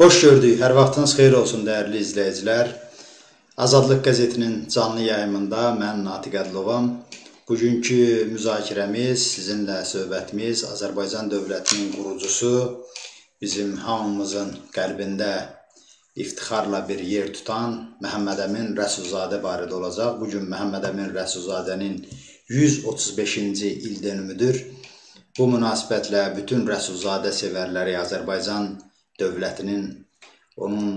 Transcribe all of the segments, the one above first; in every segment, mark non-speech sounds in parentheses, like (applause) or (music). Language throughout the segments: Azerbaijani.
Xoş gördük. Hər vaxtınız xeyir olsun dəyərli izləyicilər. Azadlıq qəzetinin canlı yayımında mən Natiq Ədlovam. Bugünkü müzakirəmiz, sizinlə söhbətimiz Azərbaycan dövlətinin qurucusu, bizim hamımızın qəlbində iftixarla bir yer tutan Məhəmməd Əmin Rəsulzadə barədə olacaq. Bu gün Məhəmməd Əmin Rəsulzadənin 135-ci il dönümüdür. Bu münasibətlə bütün Rəsulzadə sevərləri Azərbaycan dövlətinin, onun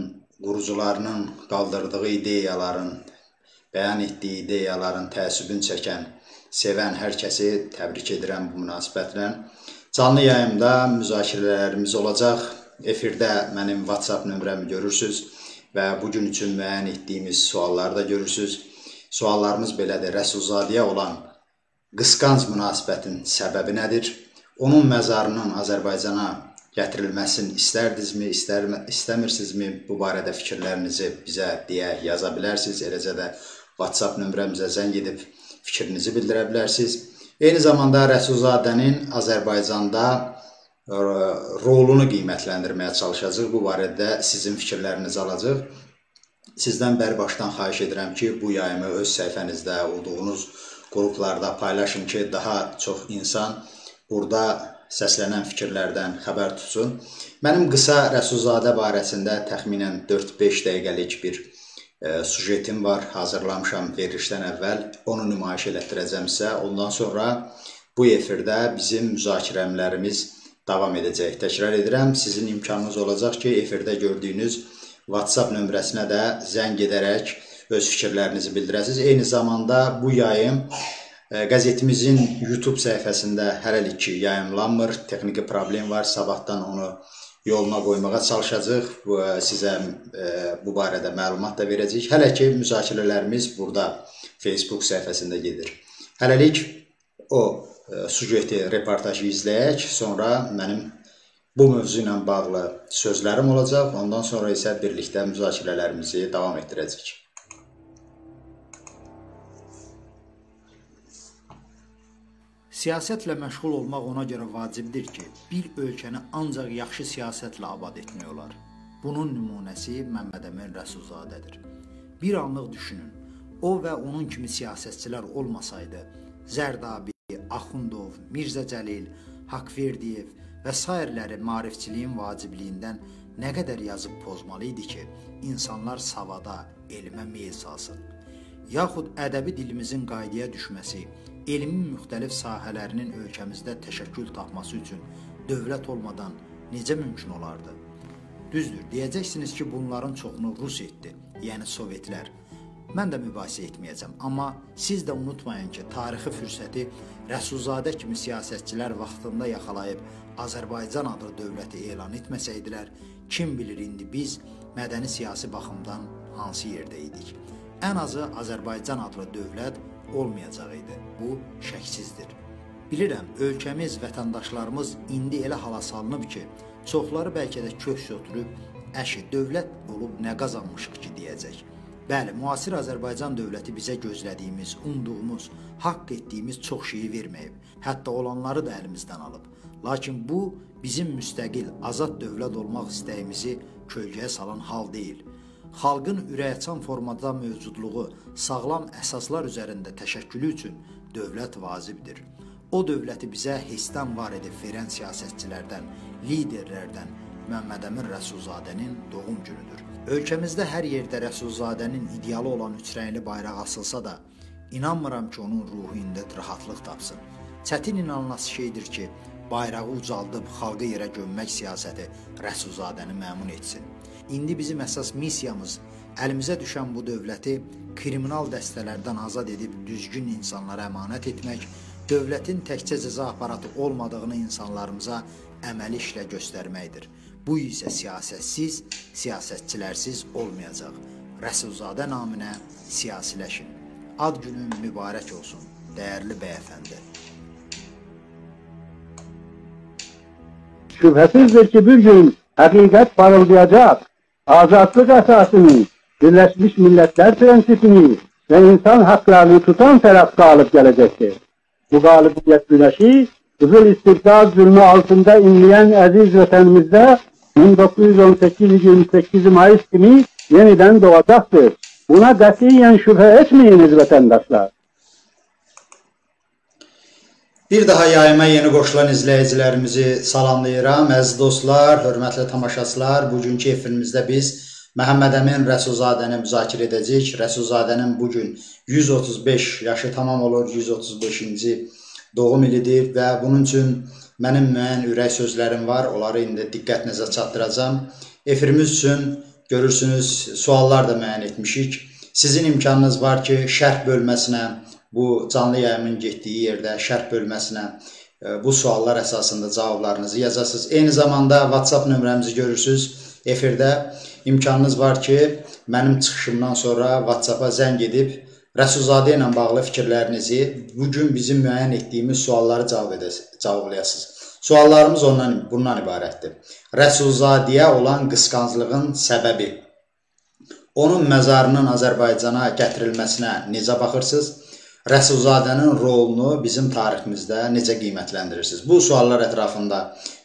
qurucularının qaldırdığı ideyaların, bəyan etdiyi ideyaların təəssübünü çəkən, sevən hər kəsi təbrik edirəm bu münasibətlə. Canlı yayımda müzakirələrimiz olacaq. Efirdə mənim WhatsApp nömrəmi görürsüz və bu gün üçün müəyyən etdiyimiz sualları da görürsüz. Suallarımız belədir. Rəsulzadəyə olan qısqanc münasibətin səbəbi nədir? Onun məzarının Azərbaycana gətirilməsini istərdinizmi, istər istəmirsinizmi? Bu barədə fikirlərinizi bizə deyə yaza bilərsiniz. Eləcə də WhatsApp nömrəmizə zəng edib fikrinizi bildirə bilərsiniz. Eyni zamanda Rəsulzadənin Azərbaycanda e, rolunu qiymətləndirməyə çalışacağıq. Bu barədə sizin fikirlərinizi alacağıq. Sizdən bəri başdan xahiş edirəm ki, bu yayımı öz səhifənizdə olduğunuz qruplarda paylaşın ki, daha çox insan burada səslənən fikirlərdən xəbər tutsun. Mənim qısa Rəsulzadə barəsində təxminən 4-5 dəqiqəlik bir e, sujetim var, hazırlamışam verilişdən əvvəl. Onu nümayiş elətdirəcəm sizə. Ondan sonra bu efirdə bizim müzakirələrimiz davam edəcək. Təkrar edirəm, sizin imkanınız olacaq ki, efirdə gördüyünüz WhatsApp nömrəsinə də zəng edərək öz fikirlərinizi bildirəsiniz. Eyni zamanda bu yayım Qəzetimizin YouTube səhifəsində hələlik ki, yayımlanmır. Texniki problem var. Sabahdan onu yoluna qoymağa çalışacağıq. Sizə bu barədə məlumat da verəcəyik. Hələ ki, müzakirələrimiz burada Facebook səhifəsində gedir. Hələlik o sujeti, reportajı izləyək. Sonra mənim bu mövzu ilə bağlı sözlərim olacaq. Ondan sonra isə birlikdə müzakirələrimizi davam etdirəcəyik. Siyasətlə məşğul olmaq ona görə vacibdir ki, bir ölkəni ancaq yaxşı siyasətlə abad etmək olar. Bunun nümunəsi Məmməd Əmin Rəsulzadədir. Bir anlıq düşünün. O və onun kimi siyasətçilər olmasaydı, Zərdabi, Axundov, Mirzə Cəlil, Haqverdiyev və sairləri maarifçiliyin vacibliyindən nə qədər yazıb pozmalı idi ki, insanlar savada, elmə meyl salsın. Yaxud ədəbi dilimizin qaydaya düşməsi, elmin müxtəlif sahələrinin ölkəmizdə təşəkkül tapması üçün dövlət olmadan necə mümkün olardı? Düzdür, deyəcəksiniz ki, bunların çoxunu Rus etdi, yəni Sovetlər. Mən də mübahisə etməyəcəm, amma siz də unutmayın ki, tarixi fürsəti Rəsulzadə kimi siyasətçilər vaxtında yaxalayıb Azərbaycan adlı dövləti elan etməsəydilər, kim bilir indi biz mədəni siyasi baxımdan hansı yerdə idik. Ən azı Azərbaycan adlı dövlət olmayacaq idi. Bu şəksizdir. Bilirəm, ölkəmiz, vətəndaşlarımız indi elə hala salınıb ki, çoxları bəlkə də köks ötürüb, əşi dövlət olub nə qazanmışıq ki deyəcək. Bəli, müasir Azərbaycan dövləti bizə gözlədiyimiz, umduğumuz, haqq etdiyimiz çox şeyi verməyib. Hətta olanları da əlimizdən alıb. Lakin bu bizim müstəqil, azad dövlət olmaq istəyimizi kölgəyə salan hal deyil xalqın ürəkaçan formada mövcudluğu sağlam əsaslar üzərində təşəkkülü üçün dövlət vacibdir. O dövləti bizə hissdən var edib verən siyasətçilərdən, liderlərdən Məmməd Əmin Rəsulzadənin doğum günüdür. Ölkəmizdə hər yerdə Rəsulzadənin idealı olan üçrəngli bayraq asılsa da, inanmıram ki, onun ruhu indi rahatlıq tapsın. Çətin inanılası şeydir ki, bayrağı ucaldıb xalqı yerə gömmək siyasəti Rəsulzadəni məmun etsin. İndi bizim əsas missiyamız əlimizə düşən bu dövləti kriminal dəstələrdən azad edib düzgün insanlara əmanət etmək, dövlətin təkcə cəza aparatı olmadığını insanlarımıza əməli işlə göstərməkdir. Bu isə siyasətsiz, siyasətçilərsiz olmayacaq. Rəsulzadə naminə siyasiləşin. Ad günün mübarək olsun, dəyərli bəyəfəndi. Şübhəsizdir ki, bir gün həqiqət parıldayacaq. Azadlık esasını, Birleşmiş Milletler prensipini ve insan haklarını tutan taraf galip gelecektir. Bu galibiyet güneşi, Kızıl İstiklal zulmü altında inleyen aziz vatanımızda 1918 28 Mayıs kimi yeniden doğacaktır. Buna katiyen şüphe etmeyiniz vatandaşlar. Bir daha yayıma yeni qoşulan izləyicilərimizi salamlayıram. Əziz dostlar, hörmətli tamaşaçılar, bugünkü efirimizdə biz Məhəmməd Əmin Rəsulzadəni müzakirə edəcəyik. Rəsulzadənin bu gün 135 yaşı tamam olur, 135-ci doğum ilidir və bunun üçün mənim müəyyən ürək sözlərim var. Onları indi diqqətinizə çatdıracağam. Efirimiz üçün görürsünüz, suallar da müəyyən etmişik. Sizin imkanınız var ki, şərh bölməsinə bu canlı yayımın getdiyi yerdə şərh bölməsinə e, bu suallar əsasında cavablarınızı yazacaqsınız. Eyni zamanda WhatsApp nömrəmizi görürsüz. Efirdə imkanınız var ki, mənim çıxışımdan sonra WhatsApp-a zəng edib Rəsulzadə ilə bağlı fikirlərinizi, bu gün bizim müəyyən etdiyimiz sualları cavab cavablayasınız. Suallarımız ondan bundan ibarətdir. Rəsulzadəyə olan qısqanclığın səbəbi, onun məzarının Azərbaycana gətirilməsinə necə baxırsınız? Rəsulzadənin rolunu bizim tariximizdə necə qiymətləndirirsiniz? Bu suallar ətrafında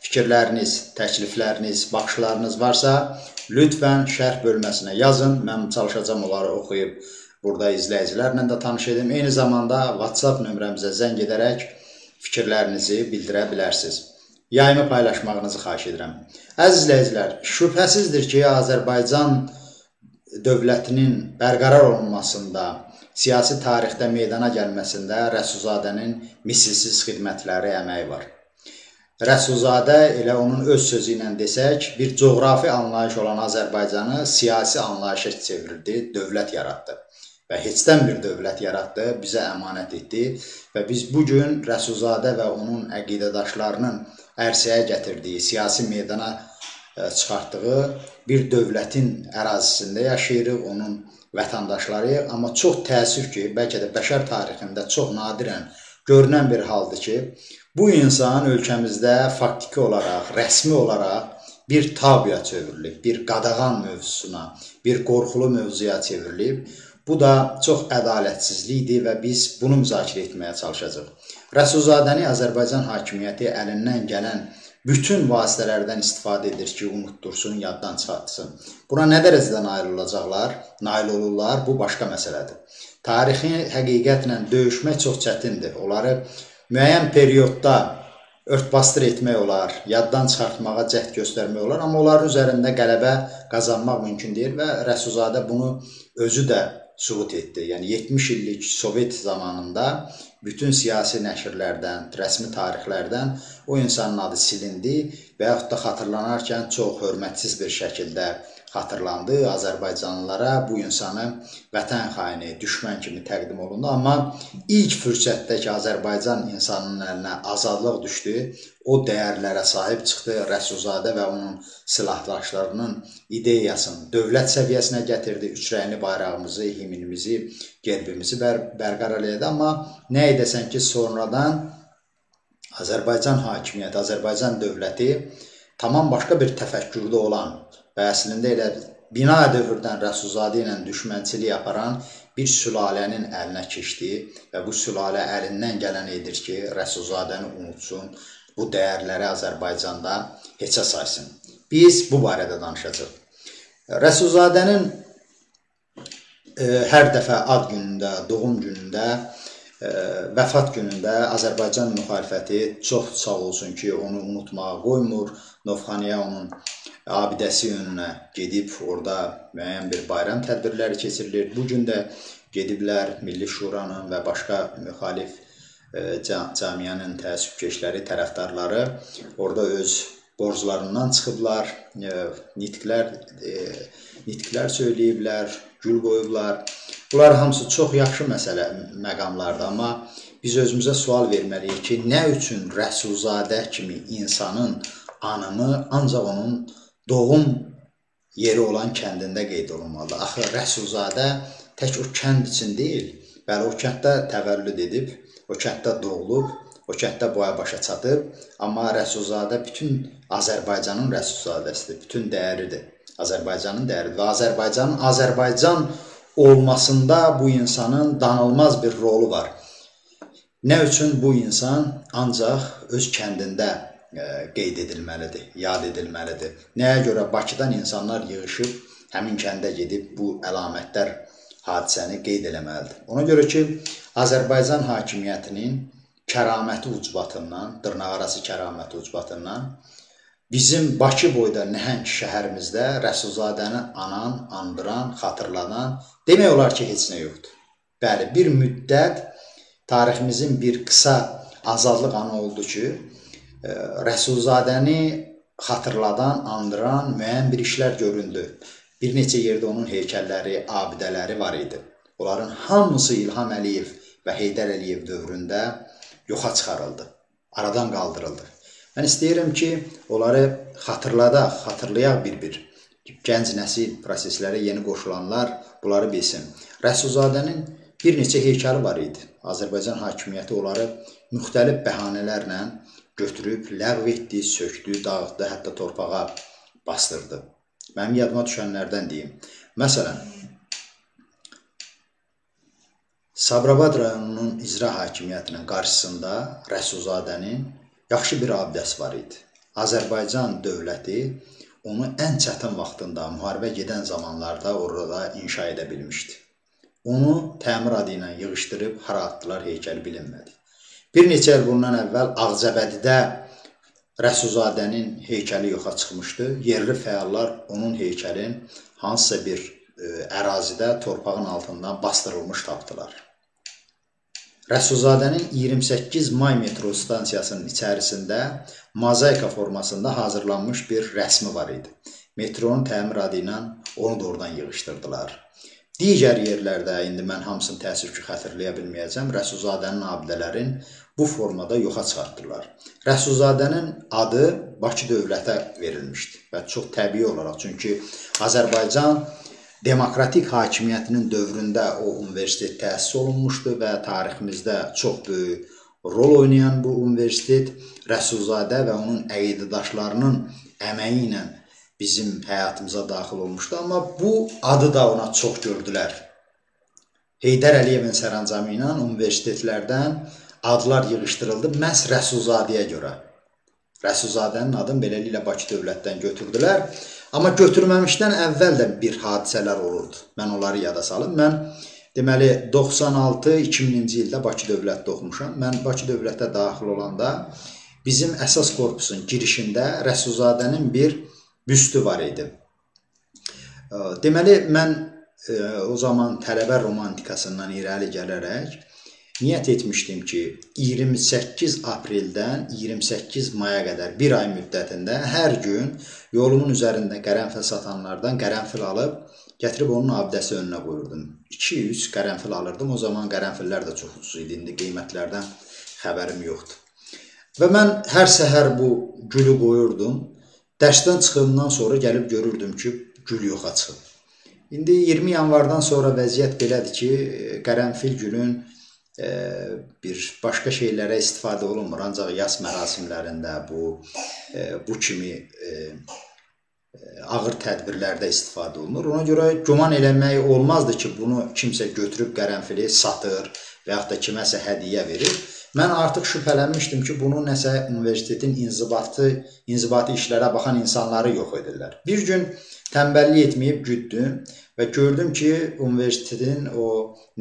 fikirləriniz, təklifləriniz, baxışlarınız varsa, lütfən şərh bölməsinə yazın. Mən çalışacağam onları oxuyub burada izləyicilərlə də tanış edim. Eyni zamanda WhatsApp nömrəmizə zəng edərək fikirlərinizi bildirə bilərsiniz. Yayımı paylaşmağınızı xahiş edirəm. Əziz izləyicilər, şübhəsizdir ki, Azərbaycan dövlətinin bərqərar olunmasında siyasi tarixdə meydana gəlməsində Rəsulzadənin misilsiz xidmətləri, əməyi var. Rəsulzadə elə onun öz sözü ilə desək, bir coğrafi anlayış olan Azərbaycanı siyasi anlayışa çevirdi, dövlət yaratdı və heçdən bir dövlət yaratdı, bizə əmanət etdi və biz bu gün Rəsulzadə və onun əqidədaşlarının ərsəyə gətirdiyi, siyasi meydana çıxartdığı bir dövlətin ərazisində yaşayırıq, onun vətəndaşlarıyıq, amma çox təəssüf ki, bəlkə də bəşər tarixində çox nadirən görünən bir haldır ki, bu insan ölkəmizdə faktiki olaraq, rəsmi olaraq bir tabuya çevrilib, bir qadağan mövzusuna, bir qorxulu mövzuya çevrilib. Bu da çox ədalətsizlikdir və biz bunu müzakirə etməyə çalışacağıq. Rəsulzadəni Azərbaycan hakimiyyəti əlindən gələn bütün vasitələrdən istifadə edir ki, unutdursun, yaddan çıxartsın. Buna nə dərəcədə nail olacaqlar? Nail olurlar, bu başqa məsələdir. Tarixi həqiqətlə döyüşmək çox çətindir. Onları müəyyən periodda örtbasdır etmək olar, yaddan çıxartmağa cəhd göstərmək olar, amma onların üzərində qələbə qazanmaq mümkün deyil və Rəsulzadə bunu özü də sübut etdi. Yəni 70 illik Sovet zamanında bütün siyasi nəşrlərdən, rəsmi tarixlərdən o insanın adı silindi və yaxud da xatırlanarkən çox hörmətsiz bir şəkildə xatırlandı. Azərbaycanlılara bu insanı vətən xaini, düşmən kimi təqdim olundu, amma ilk fürsətdə ki, Azərbaycan insanının əlinə azadlıq düşdü, o dəyərlərə sahib çıxdı. Rəsulzadə və onun silahdaşlarının ideyasını dövlət səviyyəsinə gətirdi. Üçrəyli bayrağımızı, himnimizi, gerbimizi bər bərqərar elədi, amma nə edəsən ki, sonradan Azərbaycan hakimiyyəti, Azərbaycan dövləti tamam başqa bir təfəkkürdə olan və əslində elə bina dövrdən Rəsulzadə ilə düşmənçilik aparan bir sülalənin əlinə keçdi və bu sülalə əlindən gələn edir ki, Rəsulzadəni unutsun, bu dəyərləri Azərbaycanda heçə saysın. Biz bu barədə danışacağıq. Rəsulzadənin e, hər dəfə ad günündə, doğum günündə, e, vəfat günündə Azərbaycan müxalifəti çox sağ olsun ki, onu unutmağa qoymur. Novxanıya onun abidəsi önünə gedib orada müəyyən bir bayram tədbirləri keçirilir. Bu gün də gediblər Milli Şuranın və başqa müxalif e, cəmiyyənin təəssübkeşləri, tərəfdarları orada öz borclarından çıxıblar, e, nitqlər e, nitqlər söyləyiblər, gül qoyublar. Bunlar hamısı çox yaxşı məsələ məqamlardır, amma biz özümüzə sual verməliyik ki, nə üçün Rəsulzadə kimi insanın anımı ancaq onun doğum yeri olan kəndində qeyd olunmalıdır. Axı Rəsulzadə tək o kənd üçün deyil, bəli o kənddə təvəllüd edib, o kənddə doğulub, o kənddə boya başa çatıb, amma Rəsulzadə bütün Azərbaycanın Rəsulzadəsidir, bütün dəyəridir. Azərbaycanın dəyəridir və Azərbaycanın Azərbaycan olmasında bu insanın danılmaz bir rolu var. Nə üçün bu insan ancaq öz kəndində qeyd edilməlidir, yad edilməlidir. Nəyə görə Bakıdan insanlar yığılıb həmin kəndə gedib bu əlamətlər hadisəni qeyd eləməlidir. Ona görə ki, Azərbaycan hakimiyyətinin kəraməti ucbatından, dırnaqarası kəraməti ucbatından bizim Bakı boyda nəhəng şəhərimizdə Rəsulzadəni anan, andıran, xatırlanan demək olar ki, heç nə yoxdur. Bəli, bir müddət tariximizin bir qısa azadlıq anı oldu ki, Rəsulzadəni xatırladan, andıran müəyyən bir işlər göründü. Bir neçə yerdə onun heykəlləri, abidələri var idi. Onların hamısı İlham Əliyev və Heydər Əliyev dövründə yoxa çıxarıldı, aradan qaldırıldı. Mən istəyirəm ki, onları xatırladaq, xatırlayaq bir-bir. Gənc nəsil proseslərə yeni qoşulanlar bunları bilsin. Rəsulzadənin bir neçə heykəli var idi. Azərbaycan hakimiyyəti onları müxtəlif bəhanələrlə götürüb ləğv etdi, sökdü, dağıtdı, hətta torpağa bastırdı. Mənim yadıma düşənlərdən deyim. Məsələn, Sabirabad rayonunun icra hakimiyyətinin qarşısında Rəsulzadənin yaxşı bir abidəsi var idi. Azərbaycan dövləti onu ən çətin vaxtında, müharibə gedən zamanlarda orada inşa edə bilmişdi. Onu təmir adı ilə yığışdırıb hara atdılar heykəli bilinmədi. Bir neçə il bundan əvvəl Ağcabədidə Rəsulzadənin heykəli yoxa çıxmışdı. Yerli fəallar onun heykəlin hansısa bir e, ərazidə torpağın altından bastırılmış tapdılar. Rəsulzadənin 28 may metro stansiyasının içərisində mozaika formasında hazırlanmış bir rəsmi var idi. Metronun təmir adı ilə onu da oradan yığışdırdılar. Digər yerlərdə indi mən hamısını təəssüf ki, xatırlaya bilməyəcəm. Rəsulzadənin abidələrin bu formada yoxa çıxartdılar. Rəsulzadənin adı Bakı dövlətə verilmişdi və çox təbii olaraq çünki Azərbaycan demokratik hakimiyyətinin dövründə o universitet təsis olunmuşdu və tariximizdə çox böyük rol oynayan bu universitet Rəsulzadə və onun əqidədaşlarının əməyi ilə bizim həyatımıza daxil olmuşdu, amma bu adı da ona çox gördülər. Heydər Əliyevin sərəncamı ilə universitetlərdən adlar yığışdırıldı məhz Rəsulzadəyə görə. Rəsulzadənin adını beləliklə Bakı dövlətdən götürdülər. Amma götürməmişdən əvvəl də bir hadisələr olurdu. Mən onları yada salım. Mən deməli 96-2000-ci ildə Bakı dövlətdə oxumuşam. Mən Bakı dövlətə daxil olanda bizim əsas korpusun girişində Rəsulzadənin bir büstü var idi. Deməli mən o zaman tələbə romantikasından irəli gələrək niyyət etmişdim ki, 28 apreldən 28 maya qədər bir ay müddətində hər gün yolumun üzərində qərənfil satanlardan qərənfil alıb gətirib onun abidəsi önünə qoyurdum. 200 qərənfil alırdım. O zaman qərənfillər də çox ucuz idi. İndi qiymətlərdən xəbərim yoxdur. Və mən hər səhər bu gülü qoyurdum Dərsdən çıxandan sonra gəlib görürdüm ki, gül yoxa çıxıb. İndi 20 yanvardan sonra vəziyyət belədir ki, qərənfil gülün bir başqa şeylərə istifadə olunmur, ancaq yas mərasimlərində bu e, bu kimi e, ağır tədbirlərdə istifadə olunur. Ona görə güman eləmək olmazdı ki, bunu kimsə götürüb qərənfili satır və yaxud da kiməsə hədiyyə verir. Mən artıq şübhələnmişdim ki, bunu nəsə universitetin inzibatı, inzibati işlərə baxan insanları yox edirlər. Bir gün tənbəllik etməyib güddüm və gördüm ki, universitetin o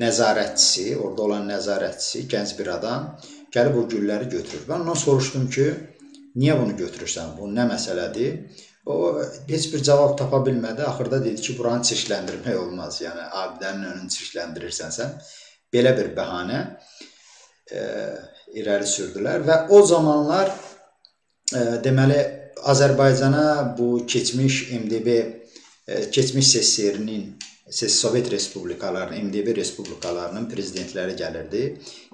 nəzarətçisi, orada olan nəzarətçisi, gənc bir adam gəlib o gülləri götürür. Mən ondan soruşdum ki, niyə bunu götürürsən? Bu nə məsələdir? O heç bir cavab tapa bilmədi. Axırda dedi ki, buranı çirkləndirmək olmaz. Yəni abidənin önünü çirkləndirirsən, belə bir bəhanə e, irəli sürdülər və o zamanlar e, deməli Azərbaycana bu keçmiş MDB e, keçmiş SSR-nin Sovet respublikalarının, MDB respublikalarının prezidentləri gəlirdi.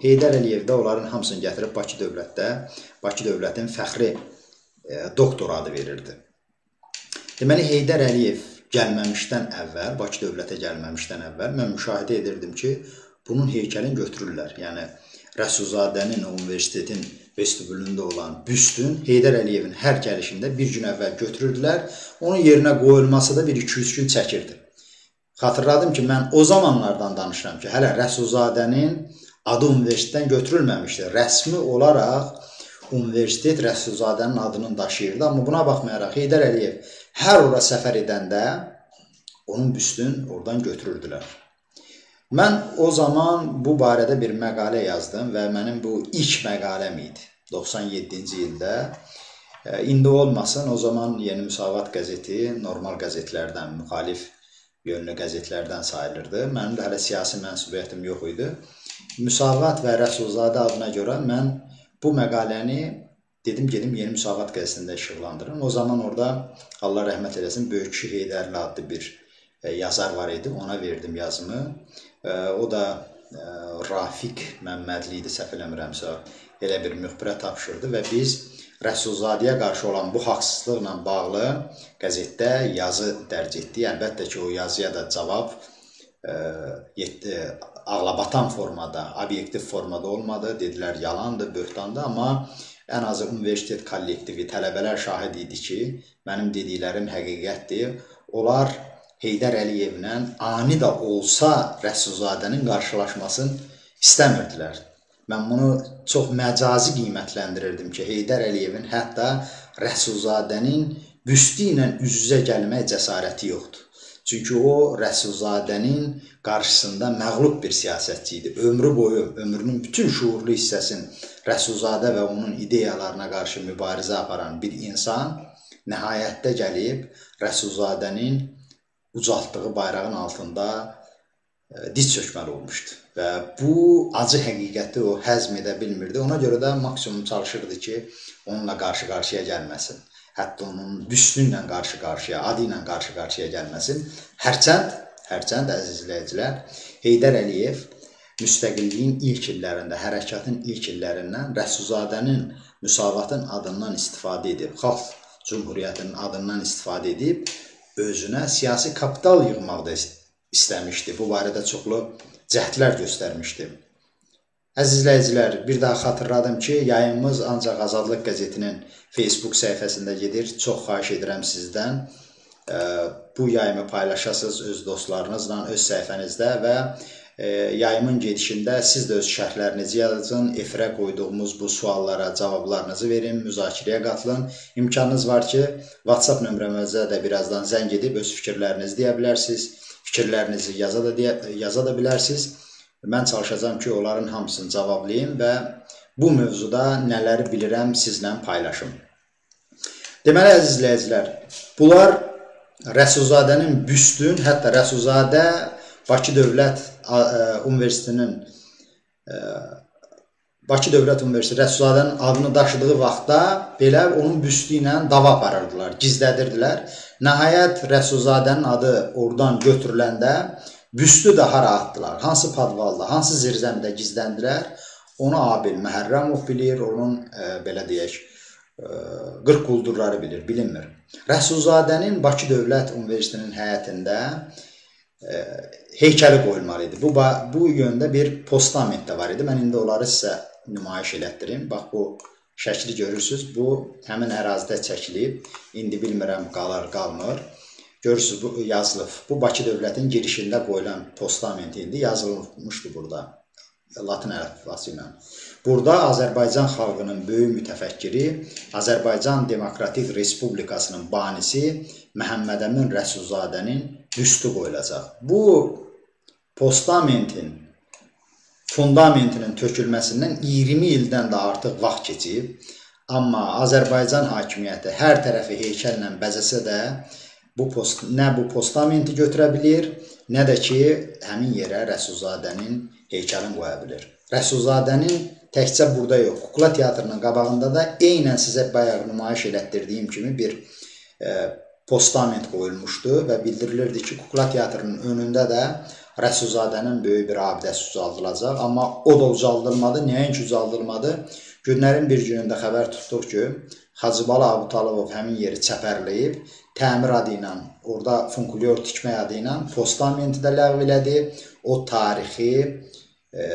Heydər Əliyev də onların hamısını gətirib Bakı dövlətdə, Bakı dövlətin fəxri e, doktor adı verirdi. Deməli Heydər Əliyev gəlməmişdən əvvəl, Bakı dövlətə gəlməmişdən əvvəl mən müşahidə edirdim ki, bunun heykəlini götürürlər. Yəni Rəsulzadənin universitetin vestibülündə olan büstün Heydər Əliyevin hər gəlişində bir gün əvvəl götürürdülər. Onun yerinə qoyulması da bir 2-3 gün çəkirdi. Xatırladım ki, mən o zamanlardan danışıram ki, hələ Rəsulzadənin adı universitetdən götürülməmişdi. Rəsmi olaraq universitet Rəsulzadənin adını daşıyırdı. Amma buna baxmayaraq Heydər Əliyev hər ora səfər edəndə onun büstün oradan götürürdülər. Mən o zaman bu barədə bir məqalə yazdım və mənim bu ilk məqaləm idi 97-ci ildə. E, indi olmasın, o zaman Yeni Müsavat qəzeti normal qəzetlərdən, müxalif yönlü qəzetlərdən sayılırdı. Mənim də hələ siyasi mənsubiyyətim yox idi. Müsavat və Rəsulzadə adına görə mən bu məqaləni dedim gedim Yeni Müsavat qəzetində işıqlandırım. O zaman orada Allah rəhmət eləsin Böyük kişi Heydərli adlı bir e, yazar var idi. Ona verdim yazımı. E, o da e, Rafiq Məmmədli idi, səhv eləmirəmsə, elə bir müxbirə tapşırdı və biz Rəsulzadəyə qarşı olan bu haqsızlıqla bağlı qəzetdə yazı dərc etdik. Əlbəttə ki, o yazıya da cavab yetdi ağlabatan formada, obyektiv formada olmadı. Dedilər yalandır, böhtandır, amma ən azı universitet kollektivi, tələbələr şahid idi ki, mənim dediklərim həqiqətdir. Onlar Heydər Əliyevlə ani də olsa Rəsulzadənin qarşılaşmasını istəmirdilər. Mən bunu çox məcazi qiymətləndirirdim ki, Heydər Əliyevin hətta Rəsulzadənin büstü ilə üz-üzə gəlmək cəsarəti yoxdur. Çünki o Rəsulzadənin qarşısında məğlub bir siyasətçi idi. Ömrü boyu, ömrünün bütün şuurlu hissəsini Rəsulzadə və onun ideyalarına qarşı mübarizə aparan bir insan nəhayətdə gəlib Rəsulzadənin ucaltdığı bayrağın altında e, diz çökməli olmuşdu və bu acı həqiqəti o həzm edə bilmirdi. Ona görə də maksimum çalışırdı ki, onunla qarşı-qarşıya gəlməsin. Hətta onun büsnü ilə qarşı-qarşıya, adı ilə qarşı-qarşıya gəlməsin. Hərçənd, hərçənd əziz izləyicilər, Heydər Əliyev müstəqilliyin ilk illərində, hərəkatın ilk illərindən Rəsulzadənin müsavatın adından istifadə edib, xalq cümhuriyyətinin adından istifadə edib özünə siyasi kapital yığmaq da istəmişdi. Bu barədə çoxlu cəhdlər göstərmişdi. Əziz izləyicilər, bir daha xatırladım ki, yayımımız ancaq Azadlıq qəzetinin Facebook səhifəsində gedir. Çox xahiş edirəm sizdən bu yayımı paylaşasınız öz dostlarınızla öz səhifənizdə və yayımın gedişində siz də öz şərhlərinizi yazın, efirə qoyduğumuz bu suallara cavablarınızı verin, müzakirəyə qatılın. İmkanınız var ki, WhatsApp nömrəmizə də birazdan zəng edib öz fikirlərinizi deyə bilərsiniz, fikirlərinizi yaza da deyə, yaza da bilərsiniz. Mən çalışacağam ki, onların hamısını cavablayım və bu mövzuda nələri bilirəm sizlə paylaşım. Deməli əziz izləyicilər, bunlar Rəsulzadənin büstün, hətta Rəsulzadə Bakı Dövlət Universitetinin Bakı Dövlət Universiteti Rəsulzadənin adını daşıdığı vaxtda belə onun büstü ilə dava aparırdılar, gizlədirdilər. Nəhayət Rəsulzadənin adı oradan götürüləndə büstü də hara atdılar, hansı padvalda, hansı zirzəmidə gizləndilər, onu Abil Məhərrəmov bilir, onun e, belə deyək, e, 40 quldurları bilir, bilinmir. Rəsulzadənin Bakı Dövlət Universitetinin həyətində e, heykəli qoyulmalı idi. Bu bu yöndə bir postament də var idi. Mən indi onları sizə nümayiş elətdirim. Bax bu şəkli görürsüz. Bu həmin ərazidə çəkilib. İndi bilmirəm qalar, qalmır. Görürsüz bu yazılıb. Bu Bakı dövlətin girişində qoyulan postament indi yazılmışdı burada Latın əlifbası ilə. Burada Azərbaycan xalqının böyük mütəfəkkiri, Azərbaycan Demokratik Respublikasının banisi Məhəmməd Əmin Rəsulzadənin büstü qoyulacaq. Bu postamentin fundamentinin tökülməsindən 20 ildən də artıq vaxt keçib. Amma Azərbaycan hakimiyyəti hər tərəfi heykəllə bəzəsə də bu post nə bu postamenti götürə bilir, nə də ki, həmin yerə Rəsulzadənin heykəlini qoya bilir. Rəsulzadənin təkcə burada yox, Kukla teatrının qabağında da eynən sizə bayaq nümayiş elətdirdiyim kimi bir e, postament qoyulmuşdu və bildirilirdi ki, Kukla teatrının önündə də Rəsulzadənin böyük bir abidəsi ucaldılacaq, amma o da ucaldılmadı. Nəinki ucaldılmadı? Günlərin bir günündə xəbər tutduq ki, Hacıbalı Abutalov həmin yeri çəpərləyib, təmir adı ilə, orada funkulyor tikmək adı ilə postamenti də ləğv elədi. O tarixi e,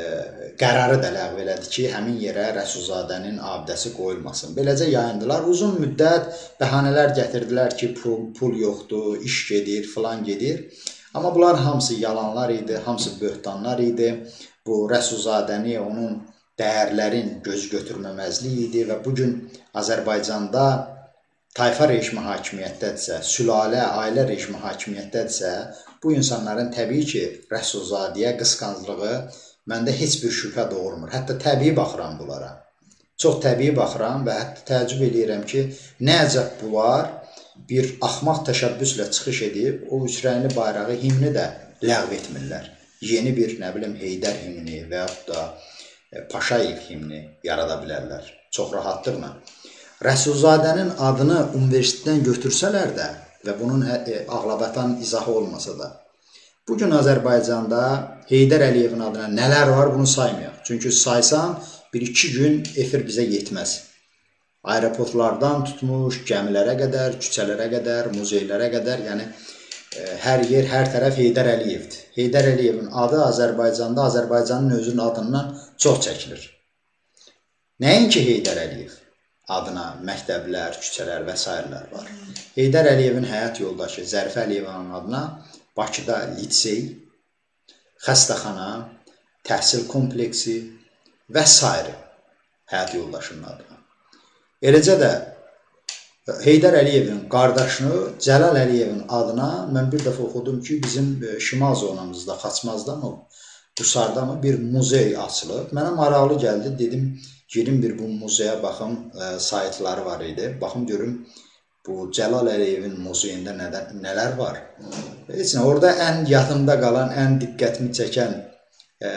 qərarı da ləğv elədi ki, həmin yerə Rəsulzadənin abidəsi qoyulmasın. Beləcə yayındılar. Uzun müddət bəhanələr gətirdilər ki, pul, pul yoxdur, iş gedir, filan gedir. Amma bunlar hamısı yalanlar idi, hamısı böhtanlar idi. Bu Rəsulzadəni onun dəyərlərin göz götürməməzliyi idi və bu gün Azərbaycanda tayfa rejimi hakimiyyətdədirsə, sülalə, ailə rejimi hakimiyyətdədirsə, bu insanların təbii ki, rəsulzadiyə qısqanclığı məndə heç bir şübhə doğurmur. Hətta təbii baxıram bunlara. Çox təbii baxıram və hətta təəccüb eləyirəm ki, nə əcəb bunlar bir axmaq təşəbbüslə çıxış edib o üçrəngli bayrağı himni də ləğv etmirlər. Yeni bir, nə bilim, Heydər himni və yaxud da e, Paşayev himni yarada bilərlər. Çox rahatlıqla. Rəsulzadənin adını universitetdən götürsələr də və bunun hə, e, ağlabatan izahı olmasa da bu gün Azərbaycanda Heydər Əliyevin adına nələr var bunu saymayaq. Çünki saysan 1-2 gün efir bizə yetməz. Aeroportlardan tutmuş gəmilərə qədər, küçələrə qədər, muzeylərə qədər, yəni hər yer, hər tərəf Heydər Əliyevdir. Heydər Əliyevin adı Azərbaycanda Azərbaycanın özünün adından çox çəkilir. Nəinki Heydər Əliyev adına məktəblər, küçələr və s. var. Heydər Əliyevin həyat yoldaşı Zərifə Əliyevin adına Bakıda lisey, xəstəxana, təhsil kompleksi və s. həyat yoldaşının adına. Eləcə də Heydər Əliyevin qardaşını Cəlal Əliyevin adına mən bir dəfə oxudum ki, bizim e, şimal zonamızda, Xaçmazda mı, Qusarda mı bir muzey açılıb. Mənə maraqlı gəldi. Dedim, girim bir bu muzeyə baxım, ə, e, saytları var idi. Baxım görüm bu Cəlal Əliyevin muzeyində nələr, nələr var. Heç nə, orada ən yadımda qalan, ən diqqətimi çəkən ə, e,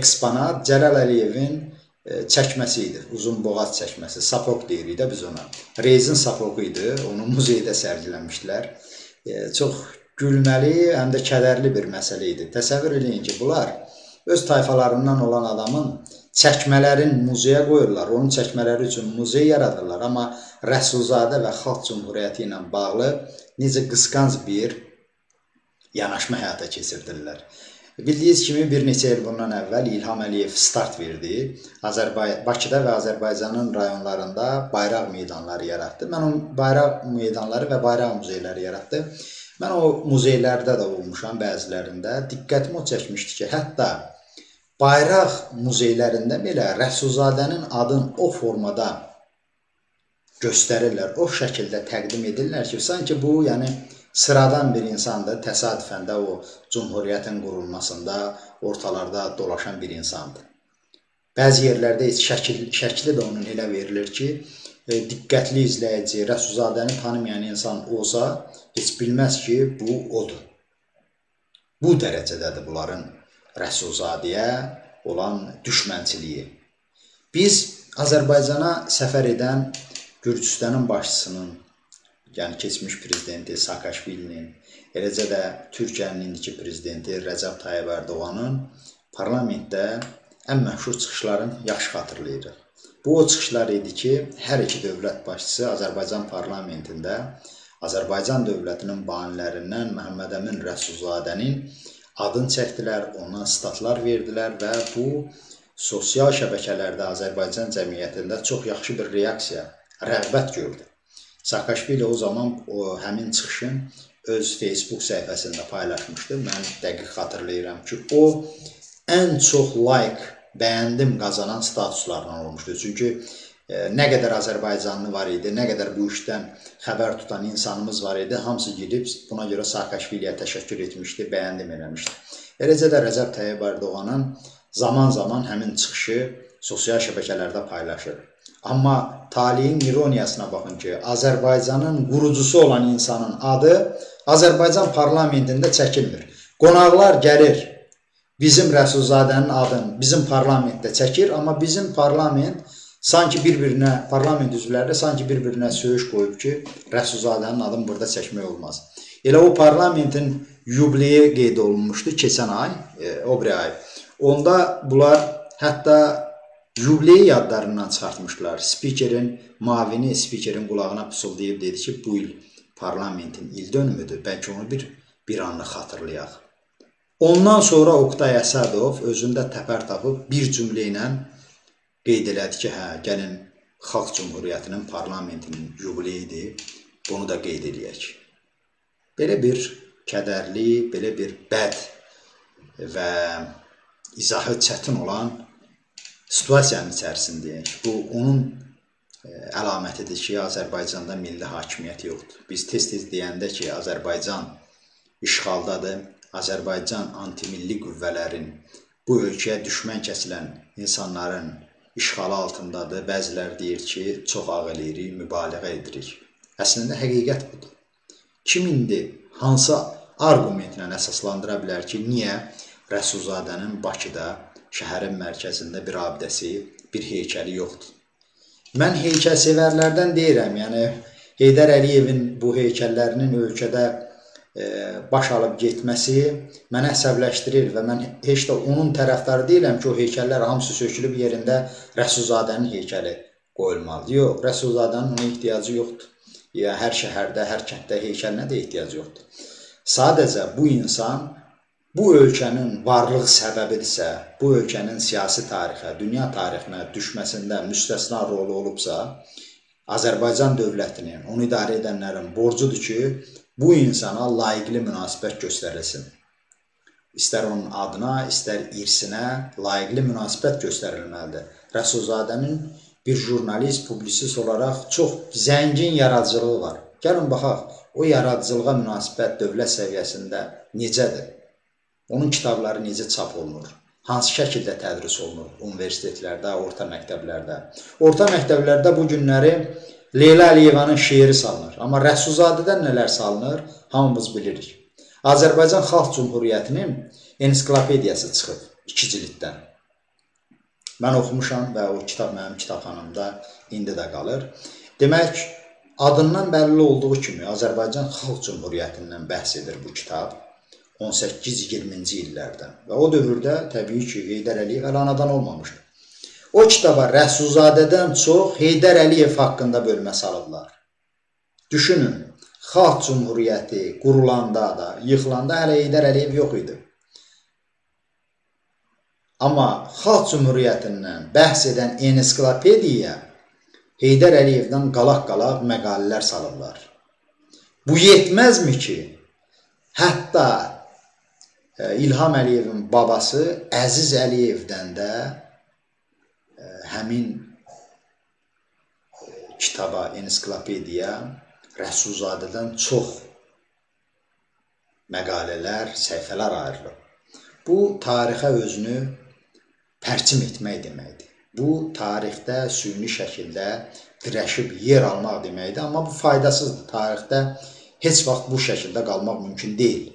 eksponat Cəlal Əliyevin E, çəkməsi idi. Uzun boğaz çəkməsi, sapok deyirik də biz ona. Rezin sapoku idi. Onu muzeydə sərgiləmişdilər. E, çox gülməli, həm də kədərli bir məsələ idi. Təsəvvür eləyin ki, bunlar öz tayfalarından olan adamın çəkmələrin muzeyə qoyurlar. Onun çəkmələri üçün muzey yaradırlar. Amma Rəsulzadə və Xalq Cümhuriyyəti ilə bağlı necə qısqanc bir yanaşma həyata keçirdirlər. Bildiyiniz kimi bir neçə il bundan əvvəl İlham Əliyev start verdi. Azərbay Bakıda və Azərbaycanın rayonlarında bayraq meydanları yaratdı. Mən o bayraq meydanları və bayraq muzeyləri yaratdı. Mən o muzeylərdə də olmuşam bəzilərində. Diqqətimi o çəkmişdi ki, hətta bayraq muzeylərində belə Rəsulzadənin adını o formada göstərirlər, o şəkildə təqdim edirlər ki, sanki bu, yəni sıradan bir insandır, təsadüfən də o cümhuriyyətin qurulmasında ortalarda dolaşan bir insandır. Bəzi yerlərdə şəkil, şəkli də onun elə verilir ki, e, diqqətli izləyici, Rəsulzadəni tanımayan insan olsa, heç bilməz ki, bu odur. Bu dərəcədədir bunların Rəsulzadiyə olan düşmənçiliyi. Biz Azərbaycana səfər edən Gürcüstanın başçısının yəni keçmiş prezidenti Saakashvilinin, eləcə də Türkiyənin indiki prezidenti Rəcəb Tayyib Ərdoğanın parlamentdə ən məşhur çıxışlarını yaxşı xatırlayırıq. Bu o çıxışlar idi ki, hər iki dövlət başçısı Azərbaycan parlamentində Azərbaycan dövlətinin banilərindən Məhəmməd Əmin Rəsulzadənin adını çəkdilər, ona statlar verdilər və bu sosial şəbəkələrdə Azərbaycan cəmiyyətində çox yaxşı bir reaksiya, rəğbət gördü. Saakashvili o zaman o həmin çıxışın öz Facebook səhifəsində paylaşmışdı. Mən dəqiq xatırlayıram ki, o ən çox like, bəyəndim qazanan statuslardan olmuşdu. Çünki e, nə qədər Azərbaycanlı var idi, nə qədər bu işdən xəbər tutan insanımız var idi, hamısı gedib buna görə Saakashviliyə təşəkkür etmişdi, bəyəndim eləmişdi. Eləcə də Rəcəb Tayyib Ərdoğanın zaman-zaman həmin çıxışı sosial şəbəkələrdə paylaşır. Amma taleyin ironiyasına baxın ki, Azərbaycanın qurucusu olan insanın adı Azərbaycan parlamentində çəkilmir. Qonaqlar gəlir, bizim Rəsulzadənin adını bizim parlamentdə çəkir, amma bizim parlament sanki bir-birinə, parlament üzvləri sanki bir-birinə söyüş qoyub ki, Rəsulzadənin adını burada çəkmək olmaz. Elə o parlamentin yubileyi qeyd olunmuşdu keçən ay, e, o bir ay. Onda bunlar hətta Jubleyi yadlarından çıxartmışdılar. Spikerin, mavini spikerin qulağına pısıldayıb dedi ki, bu il parlamentin il dönümüdür. Bəlkə onu bir bir anlıq xatırlayaq. Ondan sonra Oqtay Əsədov özündə təpər tapıb bir cümlə ilə qeyd elədi ki, hə, gəlin Xalq Cümhuriyyətinin parlamentinin yubileyidir. Bunu da qeyd eləyək. Belə bir kədərli, belə bir bəd və izahı çətin olan situasiyanın içərisindəyik. Bu onun e, əlamətidir ki, Azərbaycanda milli hakimiyyət yoxdur. Biz tez-tez deyəndə ki, Azərbaycan işğaldadır, Azərbaycan antimilli qüvvələrin bu ölkəyə düşmən kəsilən insanların işğalı altındadır. Bəzilər deyir ki, çox ağ eləyirik, mübaliğə edirik. Əslində həqiqət budur. Kim indi hansı arqumentlə əsaslandıra bilər ki, niyə Rəsulzadənin Bakıda şəhərin mərkəzində bir abidəsi, bir heykəli yoxdur. Mən heykəl sevərlərdən deyirəm, yəni Heydər Əliyevin bu heykəllərinin ölkədə e, baş alıb getməsi məni əsəbləşdirir və mən heç də onun tərəfdarı deyiləm ki, o heykəllər hamısı sökülüb yerində Rəsulzadənin heykəli qoyulmalıdır. Yox, Rəsulzadənin ona ehtiyacı yoxdur. Ya hər şəhərdə, hər kənddə heykəlinə də ehtiyacı yoxdur. Sadəcə bu insan bu ölkənin varlıq səbəbidirsə, bu ölkənin siyasi tarixə, dünya tarixinə düşməsində müstəsna rolu olubsa, Azərbaycan dövlətinin, onu idarə edənlərin borcudur ki, bu insana layiqli münasibət göstərilsin. İstər onun adına, istər irsinə layiqli münasibət göstərilməlidir. Rəsulzadənin bir jurnalist, publisist olaraq çox zəngin yaradıcılığı var. Gəlin baxaq, o yaradıcılığa münasibət dövlət səviyyəsində necədir? Onun kitabları necə çap olunur? Hansı şəkildə tədris olunur universitetlərdə, orta məktəblərdə? Orta məktəblərdə bu günləri Leyla Əliyevanın şeiri salınır. Amma Rəsulzadədən nələr salınır, hamımız bilirik. Azərbaycan Xalq Cümhuriyyətinin ensiklopediyası çıxıb 2 cilddən. Mən oxumuşam və o kitab mənim kitabxanamda indi də qalır. Demək, adından bəlli olduğu kimi Azərbaycan Xalq Cümhuriyyətindən bəhs edir bu kitab. 18-20-ci illərdən. Və o dövrdə təbii ki, Heydər Əliyev hələ anadan olmamışdı. O kitaba Rəsulzadədən çox Heydər Əliyev haqqında bölmə salıblar. Düşünün, Xalq Cümhuriyyəti qurulanda da, yıxılanda hələ Heydər Əliyev yox idi. Amma Xalq Cümhuriyyətindən bəhs edən ensiklopediya Heydər Əliyevdən qalaq-qalaq məqalələr salıblar. Bu yetməzmi ki, hətta İlham Əliyevin babası Əziz Əliyevdən də e, həmin e, kitaba, ensiklopediya Rəsulzadədən çox məqalələr, səhifələr ayrılıb. Bu tarixə özünü pərçim etmək deməkdir. Bu tarixdə süni şəkildə dirəşib yer almaq deməkdir, amma bu faydasızdır. Tarixdə heç vaxt bu şəkildə qalmaq mümkün deyil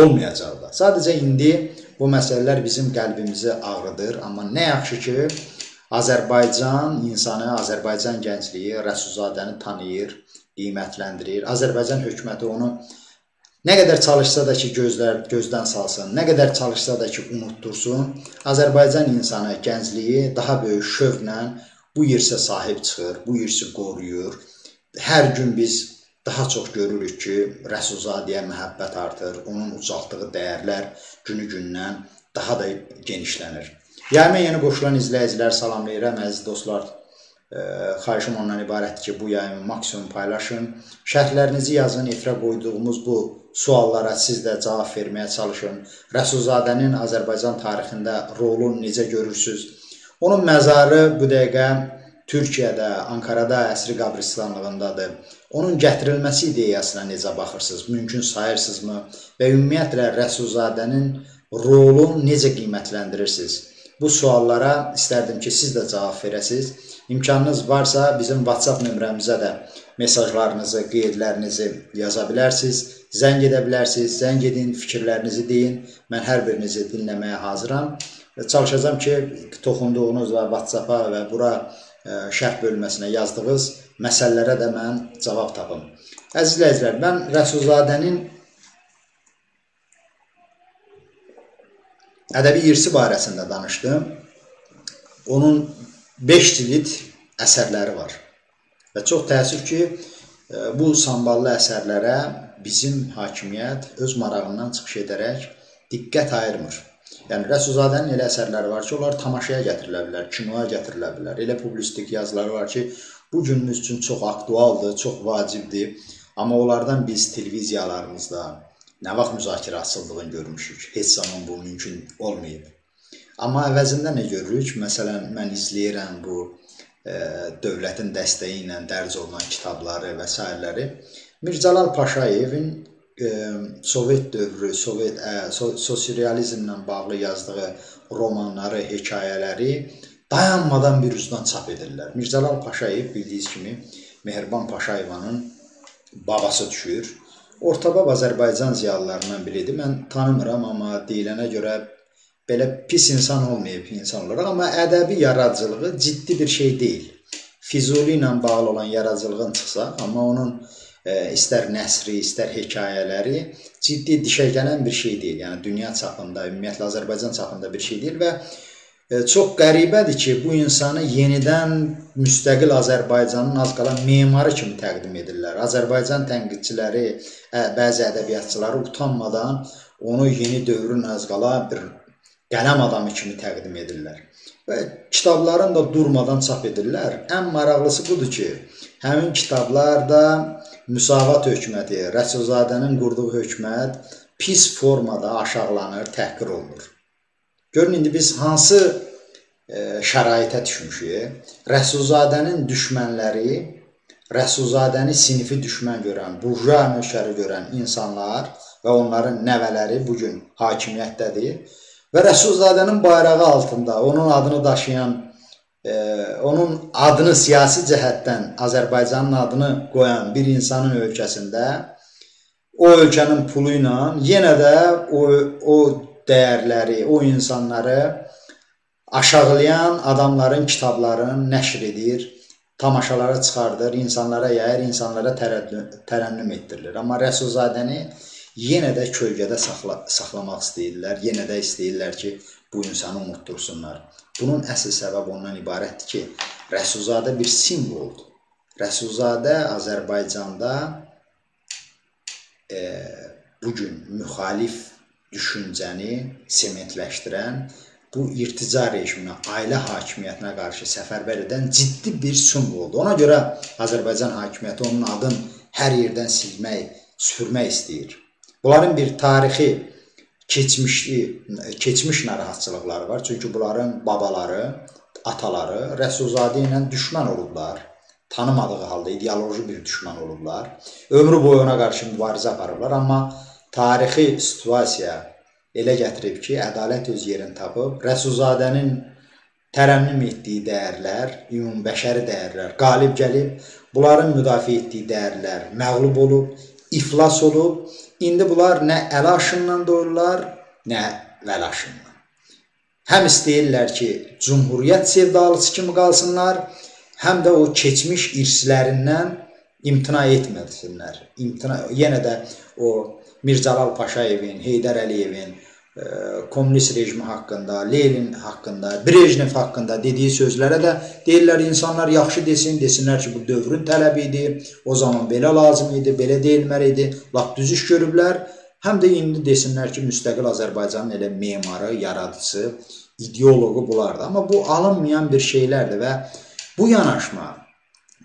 olmayacaq da. Sadəcə indi bu məsələlər bizim qəlbimizi ağrıdır, amma nə yaxşı ki, Azərbaycan insanı, Azərbaycan gəncliyi Rəsulzadəni tanıyır, qiymətləndirir. Azərbaycan hökuməti onu nə qədər çalışsa da ki, gözlər gözdən salsın, nə qədər çalışsa da ki, unuttursun, Azərbaycan insanı gəncliyi daha böyük şövqlə bu irsə sahib çıxır, bu irsi qoruyur. Hər gün biz daha çox görürük ki, Rəsulzadəyə məhəbbət artır, onun ucaltdığı dəyərlər günü-gündən daha da genişlənir. Yayıma yeni qoşulan izləyicilər salamlayıram, əziz dostlar. E, xahişim ondan ibarətdir ki, bu yayımı maksimum paylaşın. Şərhlərinizi yazın, efirə qoyduğumuz bu suallara siz də cavab verməyə çalışın. Rəsulzadənin Azərbaycan tarixində rolunu necə görürsüz? Onun məzarı bu dəqiqə Türkiyədə, Ankarada əsri qəbristanlığındadır. Onun gətirilməsi ideyasına necə baxırsınız? Mümkün sayırsınızmı? Və ümumiyyətlə Rəsulzadənin rolunu necə qiymətləndirirsiniz? Bu suallara istərdim ki, siz də cavab verəsiniz. İmkanınız varsa bizim WhatsApp nömrəmizə də mesajlarınızı, qeydlərinizi yaza bilərsiniz. Zəng edə bilərsiniz. Zəng edin, fikirlərinizi deyin. Mən hər birinizi dinləməyə hazıram. Çalışacağam ki, toxunduğunuz və WhatsApp-a və bura şərh bölməsinə yazdığınız məsələlərə də mən cavab tapım. Əziz izləyicilər, mən Rəsulzadənin ədəbi irsi barəsində danışdım. Onun 5 cild əsərləri var. Və çox təəssüf ki, bu samballı əsərlərə bizim hakimiyyət öz marağından çıxış edərək diqqət ayırmır. Yəni Rəsulzadənin elə əsərləri var ki, onlar tamaşaya gətirilə bilər, kinoya gətirilə bilər. Elə publisistik yazıları var ki, bu günümüz üçün çox aktualdır, çox vacibdir. Amma onlardan biz televiziyalarımızda nə vaxt müzakirə açıldığını görmüşük. Heç zaman bu mümkün olmayıb. Amma əvəzində nə görürük? Məsələn, mən izləyirəm bu ə, dövlətin dəstəyi ilə dərc olunan kitabları və sairələri. Mirzəlal Paşayevin ə, Sovet dövrü, Sovet ə, so, sosializmlə bağlı yazdığı romanları, hekayələri dayanmadan bir üzdən çap edirlər. Mirzəlal Paşayev bildiyiniz kimi Mehriban Paşayevanın babası düşür. Ortabab Azərbaycan ziyalılarından biridir. Mən tanımıram, amma deyilənə görə belə pis insan olmayıb insan olaraq, amma ədəbi yaradıcılığı ciddi bir şey deyil. Füzuli ilə bağlı olan yaradıcılığın çıxsaq, amma onun e, istər nəsri, istər hekayələri ciddi dişə gələn bir şey deyil. Yəni dünya çapında, ümumiyyətlə Azərbaycan çapında bir şey deyil və çox qəribədir ki, bu insanı yenidən müstəqil Azərbaycanın az qala memarı kimi təqdim edirlər. Azərbaycan tənqidçiləri, bəzi ədəbiyyatçıları utanmadan onu yeni dövrün az qala bir qələm adamı kimi təqdim edirlər. Və kitablarını da durmadan çap edirlər. Ən maraqlısı budur ki, həmin kitablarda Müsavat hökuməti, Rəsulzadənin qurduğu hökumət pis formada aşağılanır, təhqir olunur. Görün indi biz hansı e, şəraitə düşmüşük? Rəsulzadənin düşmənləri, Rəsulzadəni sinifi düşmən görən, burja nöşəri görən insanlar və onların nəvələri bu gün hakimiyyətdədir və Rəsulzadənin bayrağı altında onun adını daşıyan, e, onun adını siyasi cəhətdən Azərbaycanın adını qoyan bir insanın ölkəsində o ölkənin pulu ilə yenə də o o dəyərləri, o insanları aşağılayan adamların kitablarını nəşr edir, tamaşalara çıxardır, insanlara yayır, insanlara tərənnüm etdirilir. Amma Rəsulzadəni yenə də kölgədə saxla saxlamaq istəyirlər. Yenə də istəyirlər ki, bu insanı unuttursunlar. Bunun əsl səbəbi ondan ibarətdir ki, Rəsulzadə bir simvoldur. Rəsulzadə Azərbaycanda e, bu gün müxalif düşüncəni sementləşdirən, bu irtica rejiminə, ailə hakimiyyətinə qarşı səfərbər edən ciddi bir simvoldur. Ona görə Azərbaycan hakimiyyəti onun adını hər yerdən silmək, süpürmək istəyir. Bunların bir tarixi keçmişli, keçmiş narahatçılıqları var. Çünki bunların babaları, ataları Rəsulzadə ilə düşmən olublar. Tanımadığı halda ideoloji bir düşmən olublar. Ömrü boyu ona qarşı mübarizə aparıblar, amma tarixi situasiya elə gətirib ki, ədalət öz yerini tapıb. Rəsulzadənin tərənnüm etdiyi dəyərlər, ümumbəşəri dəyərlər qalib gəlib, bunların müdafiə etdiyi dəyərlər məğlub olub, iflas olub İndi bunlar nə əl aşından doyurlar, nə vəl aşından. Həm istəyirlər ki, cümhuriyyət sevdalısı kimi qalsınlar, həm də o keçmiş irslərindən imtina etməsinlər. İmtina yenə də o Mirzəlal Paşayevin, Heydər Əliyevin, kommunist rejimi haqqında, Lenin haqqında, Brejnev haqqında dediyi sözlərə də deyirlər insanlar yaxşı desin, desinlər ki, bu dövrün tələbi idi, o zaman belə lazım idi, belə deyilməli idi, lap düz iş görüblər. Həm də indi desinlər ki, müstəqil Azərbaycanın elə memarı, yaradıcısı, ideoloqu bulardır. Amma bu alınmayan bir şeylərdir və bu yanaşma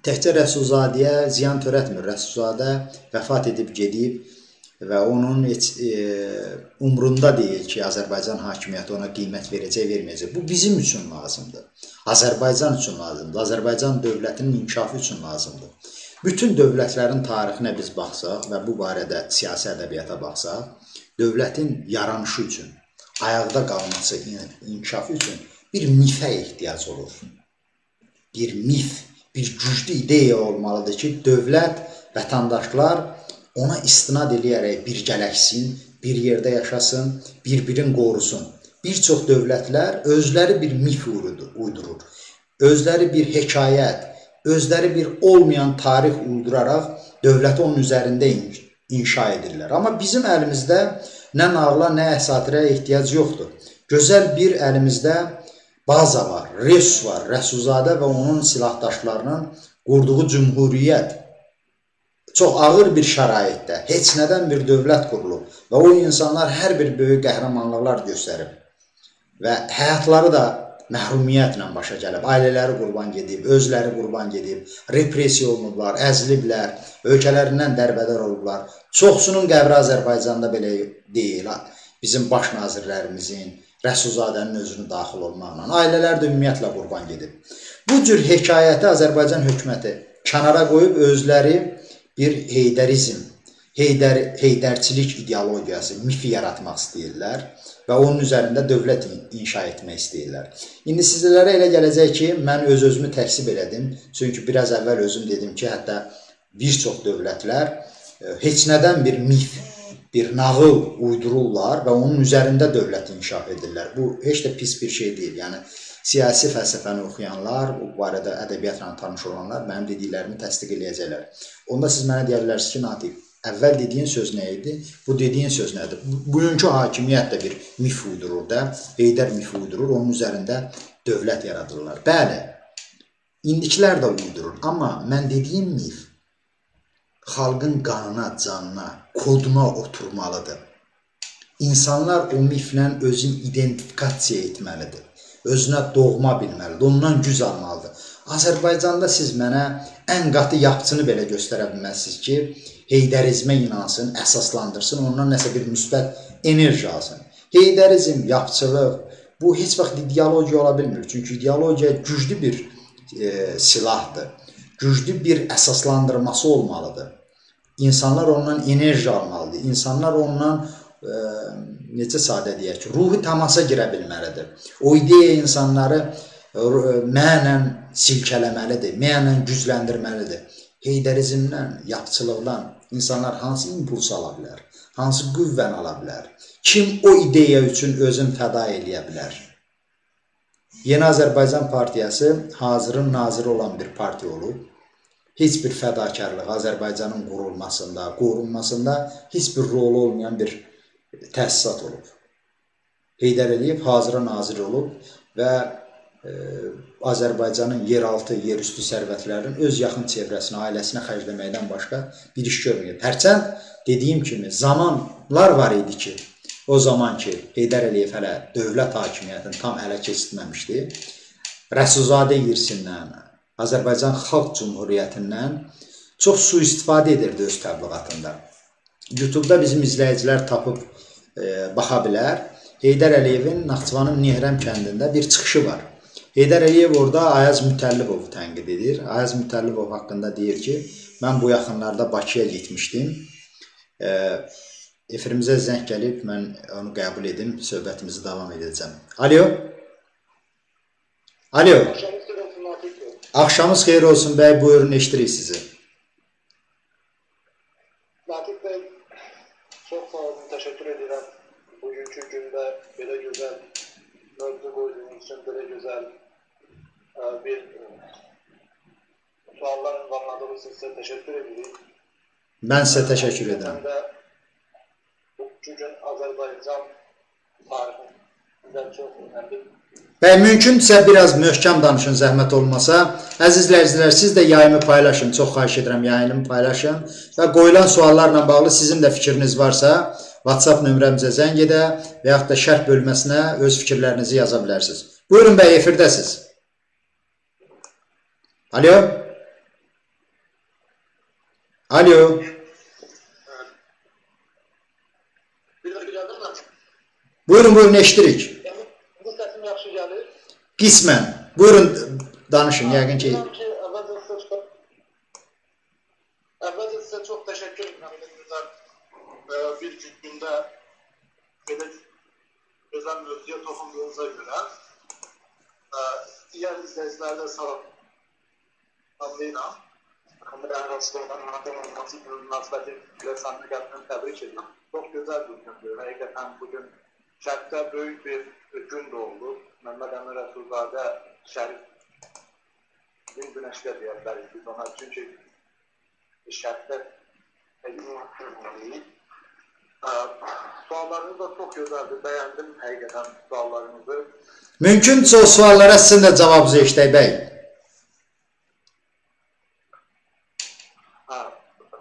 təkcə Rəsulzadəyə ziyan törətmir. Rəsulzadə vəfat edib gedib və onun heç e, umrunda deyil ki, Azərbaycan hakimiyyəti ona qiymət verəcək, verməyəcək. Bu bizim üçün lazımdır. Azərbaycan üçün lazımdır. Azərbaycan dövlətinin inkişafı üçün lazımdır. Bütün dövlətlərin tarixinə biz baxsaq və bu barədə siyasi ədəbiyyata baxsaq, dövlətin yaranışı üçün, ayaqda qalması, inkişafı üçün bir mifə ehtiyac olur. Bir mif, bir güclü ideya olmalıdır ki, dövlət, vətəndaşlar ona istinad eləyərək birgələşsin, bir yerdə yaşasın, bir-birini qorusun. Bir çox dövlətlər özləri bir mif uydurur. Özləri bir hekayət, özləri bir olmayan tarix uyduraraq dövləti onun üzərində inşa edirlər. Amma bizim əlimizdə nə nağla, nə əsatirə ehtiyac yoxdur. Gözəl bir əlimizdə baza var, res var, Rəsulzadə və onun silahdaşlarının qurduğu cümhuriyyət çox ağır bir şəraitdə heç nədən bir dövlət qurulub və o insanlar hər bir böyük qəhrəmanlıqlar göstərib və həyatları da məhrumiyyətlə başa gəlib, ailələri qurban gedib, özləri qurban gedib, repressiya olunublar, əziliblər, ölkələrindən dərbədər olublar. Çoxsunun qəbri Azərbaycanda belə deyil. Bizim baş nazirlərimizin, Rəsulzadənin özünü daxil olmaqla. Ailələr də ümumiyyətlə qurban gedib. Bu cür hekayəti Azərbaycan hökuməti kənara qoyub özləri bir heydərizm, heydər heydərçilik ideologiyası, mifi yaratmaq istəyirlər və onun üzərində dövlət inşa etmək istəyirlər. İndi sizlərə elə gələcək ki, mən öz-özümü təksib elədim. Çünki biraz əvvəl özüm dedim ki, hətta bir çox dövlətlər e, heç nədən bir mif, bir nağıl uydururlar və onun üzərində dövlət inkişaf edirlər. Bu heç də pis bir şey deyil. Yəni siyasi fəlsəfəni oxuyanlar, bu barədə ədəbiyyatla tanış olanlar mənim dediklərimi təsdiq eləyəcəklər. Onda siz mənə deyə bilərsiniz ki, Natiq, əvvəl dediyin söz nə idi? Bu dediyin söz nədir? Bugünkü hakimiyyət də bir mif uydurur da, Heydər mif uydurur, onun üzərində dövlət yaradırlar. Bəli. İndikilər də uydurur, amma mən dediyim mif xalqın qanına, canına, koduna oturmalıdır. İnsanlar o miflə özünü identifikasiya etməlidir özünə doğma bilməlidir, ondan güc almalıdır. Azərbaycanda siz mənə ən qatı yapçını belə göstərə bilməzsiniz ki, heydərizmə inansın, əsaslandırsın, ondan nəsə bir müsbət enerji alsın. Heydərizm, yapçılıq bu heç vaxt ideologiya ola bilmir. Çünki ideologiya güclü bir e, silahdır. Güclü bir əsaslandırması olmalıdır. İnsanlar ondan enerji almalıdır. İnsanlar ondan ə, necə sadə deyək ki, ruhi təmasa girə bilməlidir. O ideya insanları mənən silkələməlidir, mənən gücləndirməlidir. Heydərizmdən, yapçılıqdan insanlar hansı impuls ala bilər? Hansı qüvvəni ala bilər? Kim o ideya üçün özün fəda eləyə bilər? Yeni Azərbaycan Partiyası hazırın naziri olan bir partiya olub. Heç bir fədakarlıq Azərbaycanın qurulmasında, qorunmasında heç bir rolu olmayan bir təsisat olub. Heydər Əliyev hazıra nazir olub və e, Azərbaycanın yeraltı, yerüstü sərvətlərinin öz yaxın çevrəsinə, ailəsinə xərcləməkdən başqa bir iş görməyib. Hərçənd dediyim kimi zamanlar var idi ki, o zaman ki Heydər Əliyev hələ dövlət hakimiyyətini tam ələ keçirməmişdi. Rəsulzadə irsindən, Azərbaycan Xalq Cümhuriyyətindən çox sui-istifadə edirdi öz təbliğatında. YouTube-da bizim izləyicilər tapıb e, baxa bilər. Heydər Əliyevin Naxçıvanın Nehrəm kəndində bir çıxışı var. Heydər Əliyev orada Ayaz Mütəllibovu tənqid edir. Ayaz Mütəllibov haqqında deyir ki, mən bu yaxınlarda Bakıya getmişdim. E, efirimizə zəng gəlib, mən onu qəbul edim, söhbətimizi davam edəcəm. Alo. Alo. Axşamınız xeyir olsun bəy, buyurun eşidirik sizi. İçin böyle güzel e, bir e, suallar ünvanladığınız için size teşekkür ediyorum. Ben size teşekkür ederim. Bugün Azerbaycan tarixində çox önəmli Və mümkünsə biraz möhkəm danışın zəhmət olmasa. Əziz izləyicilər, siz də yayımı paylaşın. Çox xahiş edirəm, yayımı paylaşın və qoyulan suallarla bağlı sizin də fikriniz varsa, WhatsApp nömrəmizə zəng edə və yaxud da şərh bölməsinə öz fikirlərinizi yaza bilərsiniz. Buyurun bəy, efirdəsiz. Alo. Alo. Buyurun, buyurun, eşidirik. Bu səsim yaxşı gəlir. Qismən. Buyurun, danışın, yəqin ki. Əvvəlcə sizə çox təşəkkür edirəm. Bir gündə belə gözəl mövzuya toxunduğunuza görə diğer izleyiciler de salamlayıram. Kameraya rastlı olan madem olması münasibəti ilə səmimi qəlbdən təbrik edirəm. Çox gözəl bir gündür. Həqiqətən bugün şərqdə böyük bir gün doğdu. Məmməd Əmin Rəsulzadə Şərif gün günəşdə deyə bilərik biz ona. Çünki şərqdə Suallarınız da çox gözəldir. Bəyəndim həqiqətən suallarınızı. Mümkünsə o suallara sizin də cavabınızı eşidək bəy. Hə,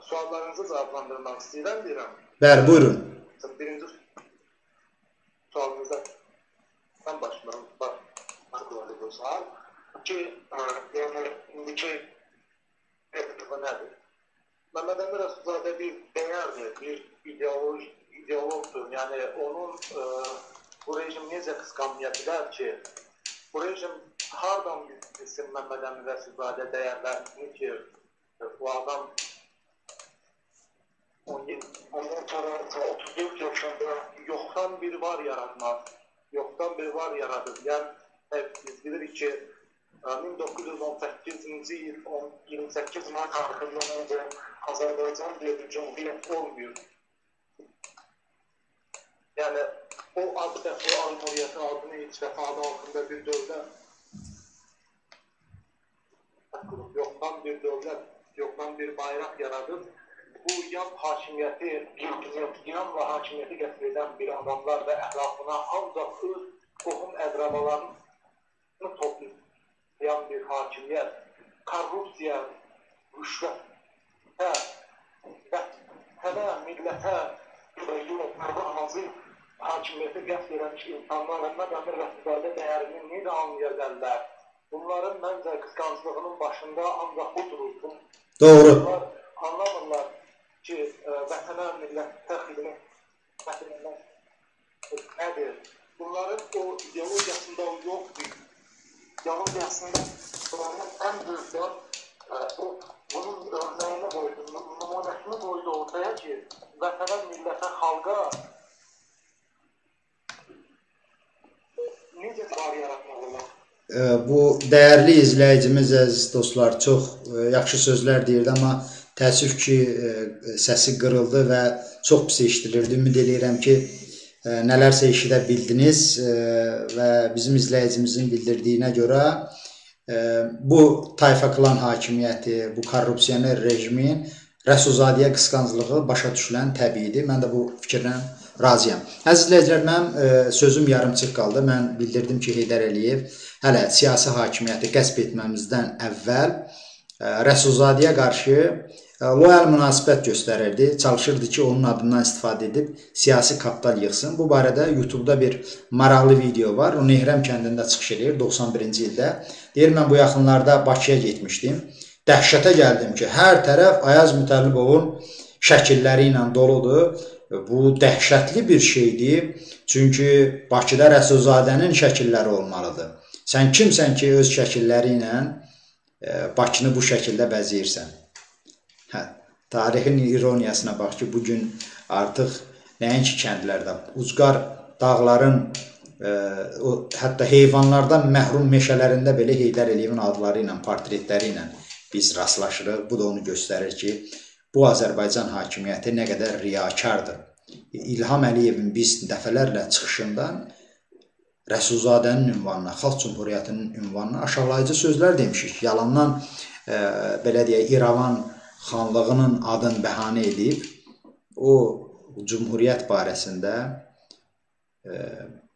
suallarınızı cavablandırmaq istəyirəm deyirəm. Bəli, buyurun. Birinci sualınıza ben başlayalım. Bak, akıllı bu sual. Ki, yəni, indiki nədir? Mehmet Emir Rəsulzadə bir dəyərdir, bir ideolog, ideologdur. Yəni onun e, bu rejim necə qısqanmaya bilər ki, bu rejim hardan bilsin Məmməd Əmin Rəsulzadə dəyərlərini ki, bu adam ondan sonra 34 yaşında yoxdan bir var yaratmaq, yoxdan bir var yaradır. Yəni, biz bilirik ki, 1918-ci il 28 mart tarixində öncə Azərbaycan diye bir cumhuriyet olmuyor. Yani o adı o Cumhuriyet'in adını hiç defa adı altında bir devlet yoktan bir devlet, yoktan bir bayrak yaradır. Bu yan hakimiyeti, yan ve hakimiyeti getiren bir adamlar ve etrafına ancak öz tohum əqrabalarını toplayan bir hakimiyet, korrupsiya, rüşvet, hə, vətənə, millətə, hansı hakimiyyəti qəsd eləmiş insanlar Məhəmməd Əmir Rəsulzadə dəyərini necə anlaya bilərlər? Bunların məncə qısqanclığının başında ancaq bu durur. Doğru. Bunlar anlamırlar ki, ə, vətənə, millətə xidmət nədir? Bunların o ideologiyasında o yoxdur. İdeologiyasında bunların ən böyüklər o bunun örnəyini qoydu, nümunəsini qoydu ortaya ki, vətənə, millətə, xalqa necə var yaratmaq olar? Bu dəyərli izləyicimiz, əziz dostlar, çox e, yaxşı sözlər deyirdi, amma təəssüf ki, e, səsi qırıldı və çox pis eşidilirdi. Ümid edirəm ki, e, nələrsə eşidə bildiniz və bizim izləyicimizin bildirdiyinə görə bu tayfa klan hakimiyyəti, bu korrupsioner rejimin Rəsulzadəyə qısqanclığı başa düşülən təbiidir. Mən də bu fikirlə razıyam. Əziz izləyicilər, mənim e, sözüm yarımçıq qaldı. Mən bildirdim ki, Heydər Əliyev hələ siyasi hakimiyyəti qəsb etməmizdən əvvəl e, Rəsulzadəyə qarşı e, loyal münasibət göstərirdi. Çalışırdı ki, onun adından istifadə edib siyasi kapital yığsın. Bu barədə YouTube-da bir maraqlı video var. O Nehrəm kəndində çıxış edir 91-ci ildə. Deyir mən bu yaxınlarda Bakıya getmişdim. Dəhşətə gəldim ki, hər tərəf Ayaz Mütəllibovun şəkilləri ilə doludur bu dəhşətli bir şeydir. Çünki Bakıda Rəsulzadənin şəkilləri olmalıdır. Sən kimsən ki, öz şəkilləri ilə e, Bakını bu şəkildə bəzəyirsən? Hə, tarixin ironiyasına bax ki, bu gün artıq nəinki kəndlərdə, ucqar dağların ə, e, o hətta heyvanlardan məhrum meşələrində belə Heydər Əliyevin adları ilə, portretləri ilə biz rastlaşırıq. Bu da onu göstərir ki, bu Azərbaycan hakimiyyəti nə qədər riyakardır. İlham Əliyevin biz dəfələrlə çıxışından Rəsulzadənin ünvanına, Xalq Cümhuriyyətinin ünvanına aşağılayıcı sözlər demişik. Yalandan e, belə deyək, İrəvan xanlığının adını bəhanə edib o Cümhuriyyət barəsində e,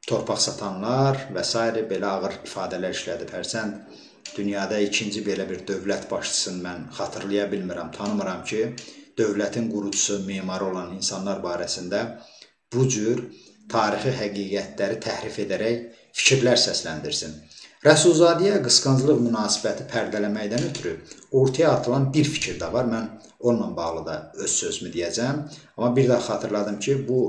torpaq satanlar və s. belə ağır ifadələr işlədib. Hərçənd dünyada ikinci belə bir dövlət başçısını mən xatırlaya bilmirəm, tanımıram ki, dövlətin qurucusu, memarı olan insanlar barəsində bu cür tarixi həqiqətləri təhrif edərək fikirlər səsləndirsin. Rəsulzadəyə qısqanclıq münasibəti pərdələməkdən ötürü ortaya atılan bir fikir də var. Mən onunla bağlı da öz sözümü deyəcəm. Amma bir də xatırladım ki, bu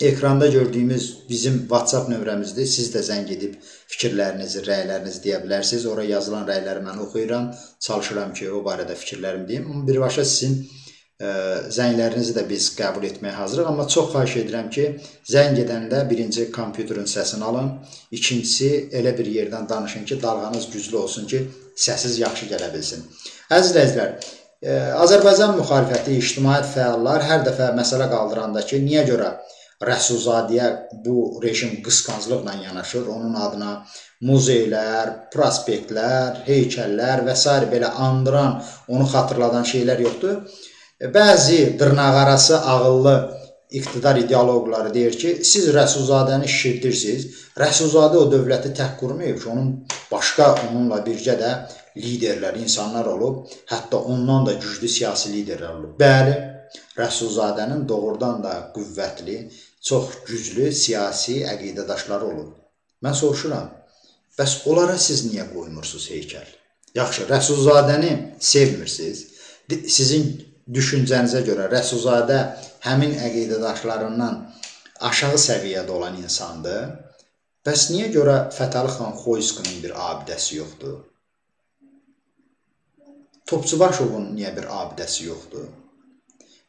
Ekranda gördüyümüz bizim WhatsApp nömrəmizdir. Siz də zəng edib fikirlərinizi, rəylərinizi deyə bilərsiniz. Ora yazılan rəyləri mən oxuyuram. Çalışıram ki, o barədə fikirlərimi deyim. Amma birbaşa sizin ə, e, zənglərinizi də biz qəbul etməyə hazırıq. Amma çox xahiş edirəm ki, zəng edəndə birinci kompüterin səsini alın. İkincisi elə bir yerdən danışın ki, dalğanız güclü olsun ki, səsiz yaxşı gələ bilsin. Əziz izləyicilər, e, Azərbaycan müxalifəti, ictimaiyyət fəallar hər dəfə məsələ qaldıranda ki, niyə görə Rəsulzadəyə bu rejim qısqanclıqla yanaşır. Onun adına muzeylər, prospektlər, heykəllər və s. belə andıran, onu xatırladan şeylər yoxdur. Bəzi dırnaqarası ağıllı iqtidar ideoloqları deyir ki, siz Rəsulzadəni şişirdirsiniz. Rəsulzadə o dövləti tək qurmayıb ki, onun başqa onunla birgə də liderlər, insanlar olub, hətta ondan da güclü siyasi liderlər olub. Bəli, Rəsulzadənin doğrudan da qüvvətli, çox güclü siyasi əqidədaşları olub. Mən soruşuram, bəs onlara siz niyə qoymursunuz heykəl? Yaxşı, Rəsulzadəni sevmirsiniz. Sizin düşüncənizə görə Rəsulzadə həmin əqidədaşlarından aşağı səviyyədə olan insandır. Bəs niyə görə Fətəli xan Xoyskinin bir abidəsi yoxdur? Topçubaşovun niyə bir abidəsi yoxdur?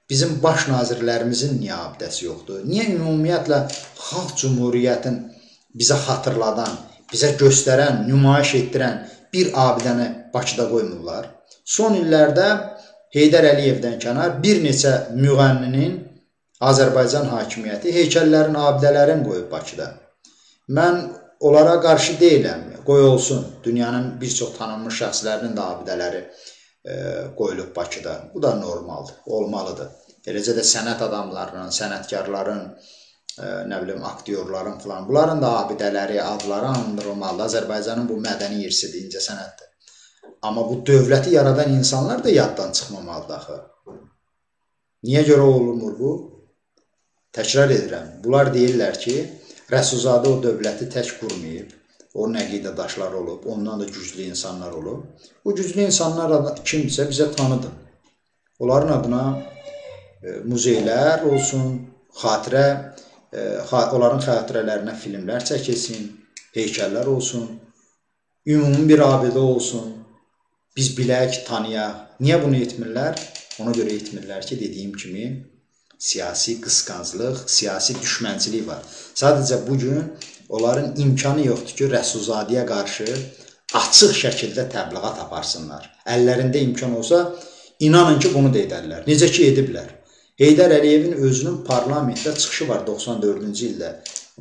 Bizim baş nazirlərimizin niyə abidəsi yoxdur? Niyə ümumiyyətlə xalq cümhuriyyətin bizə xatırladan, bizə göstərən, nümayiş etdirən bir abidəni Bakıda qoymurlar? Son illərdə Heydər Əliyevdən kənar bir neçə müğənninin Azərbaycan hakimiyyəti heykəllərin, abidələrin qoyub Bakıda. Mən onlara qarşı deyiləm. Qoy olsun. Dünyanın bir çox tanınmış şəxslərinin də abidələri e, qoyulub Bakıda. Bu da normaldır, olmalıdır. Eləcə də sənət adamlarının, sənətkarların, e, nə bilim, aktyorların falan, bunların da abidələri, adları andırılmalıdır. Azərbaycanın bu mədəni irsidir, incə sənətdir. Amma bu dövləti yaradan insanlar da yaddan çıxmamalıdır axı. Niyə görə olunmur bu? Təkrar edirəm. Bunlar deyirlər ki, Rəsulzadə o dövləti tək qurmayıb. Onun əqidədaşları olub, ondan da güclü insanlar olub. Bu güclü insanlar kimsə bizə tanıdın. Onların adına muzeylər olsun, xatirə, e, onların xatirələrinə filmlər çəkilsin, heykəllər olsun, ümumi bir abidə olsun. Biz bilək, tanıyaq. Niyə bunu etmirlər? Ona görə etmirlər ki, dediyim kimi siyasi qısqanclıq, siyasi düşmənçilik var. Sadəcə bu gün onların imkanı yoxdur ki, Rəsulzadəyə qarşı açıq şəkildə təbliğat aparsınlar. Əllərində imkan olsa, inanın ki, bunu da edərlər. Necə ki ediblər. Heydər Əliyevin özünün parlamentdə çıxışı var 94-cü ildə.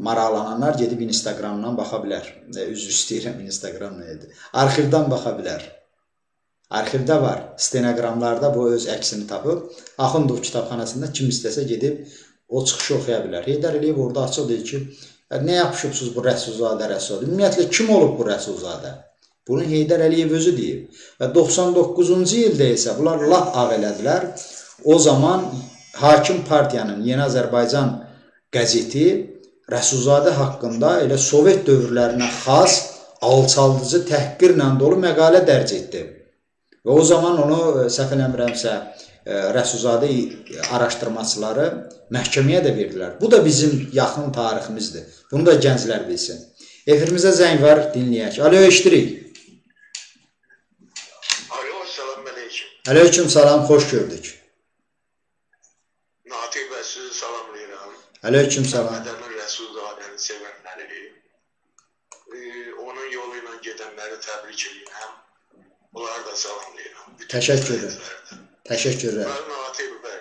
Maraqlananlar gedib Instagramdan baxa bilər. Üzr istəyirəm, (laughs) Instagram nə idi? Arxivdən baxa bilər. Arxivdə var, stenoqramlarda bu öz əksini tapıb. Axundov kitabxanasında kim istəsə gedib o çıxışı oxuya bilər. Heydər Əliyev orada açıq deyir ki, nə yapışıbsınız bu Rəsulzadə Rəsul? Ümumiyyətlə kim olub bu Rəsulzadə? Bunu Heydər Əliyev özü deyib. Və 99-cu ildə isə bunlar lap ağ elədilər. O zaman hakim partiyanın Yeni Azərbaycan qəzeti Rəsulzadə haqqında elə Sovet dövrlərinə xas alçaldıcı təhqirlə dolu məqalə dərc etdi. Və o zaman onu e, səhv eləmirəmsə e, Rəsulzadə araşdırmaçıları məhkəməyə də verdilər. Bu da bizim yaxın tariximizdir. Bunu da gənclər bilsin. Efirimizə zəng var, dinləyək. Alo, eşidirik. Alo, salam əleykum. Aleyküm salam, xoş gördük. Natiq bəy sizi salamlayıram. Aleyküm salam. Mədəmin Rəsulzadəni sevənləri, e, onun yolu ilə gedənləri təbrik edirəm. Onları da salamlayıram. Təşəkkür edirəm. Təşəkkür edirəm. Mən Natiq bəy.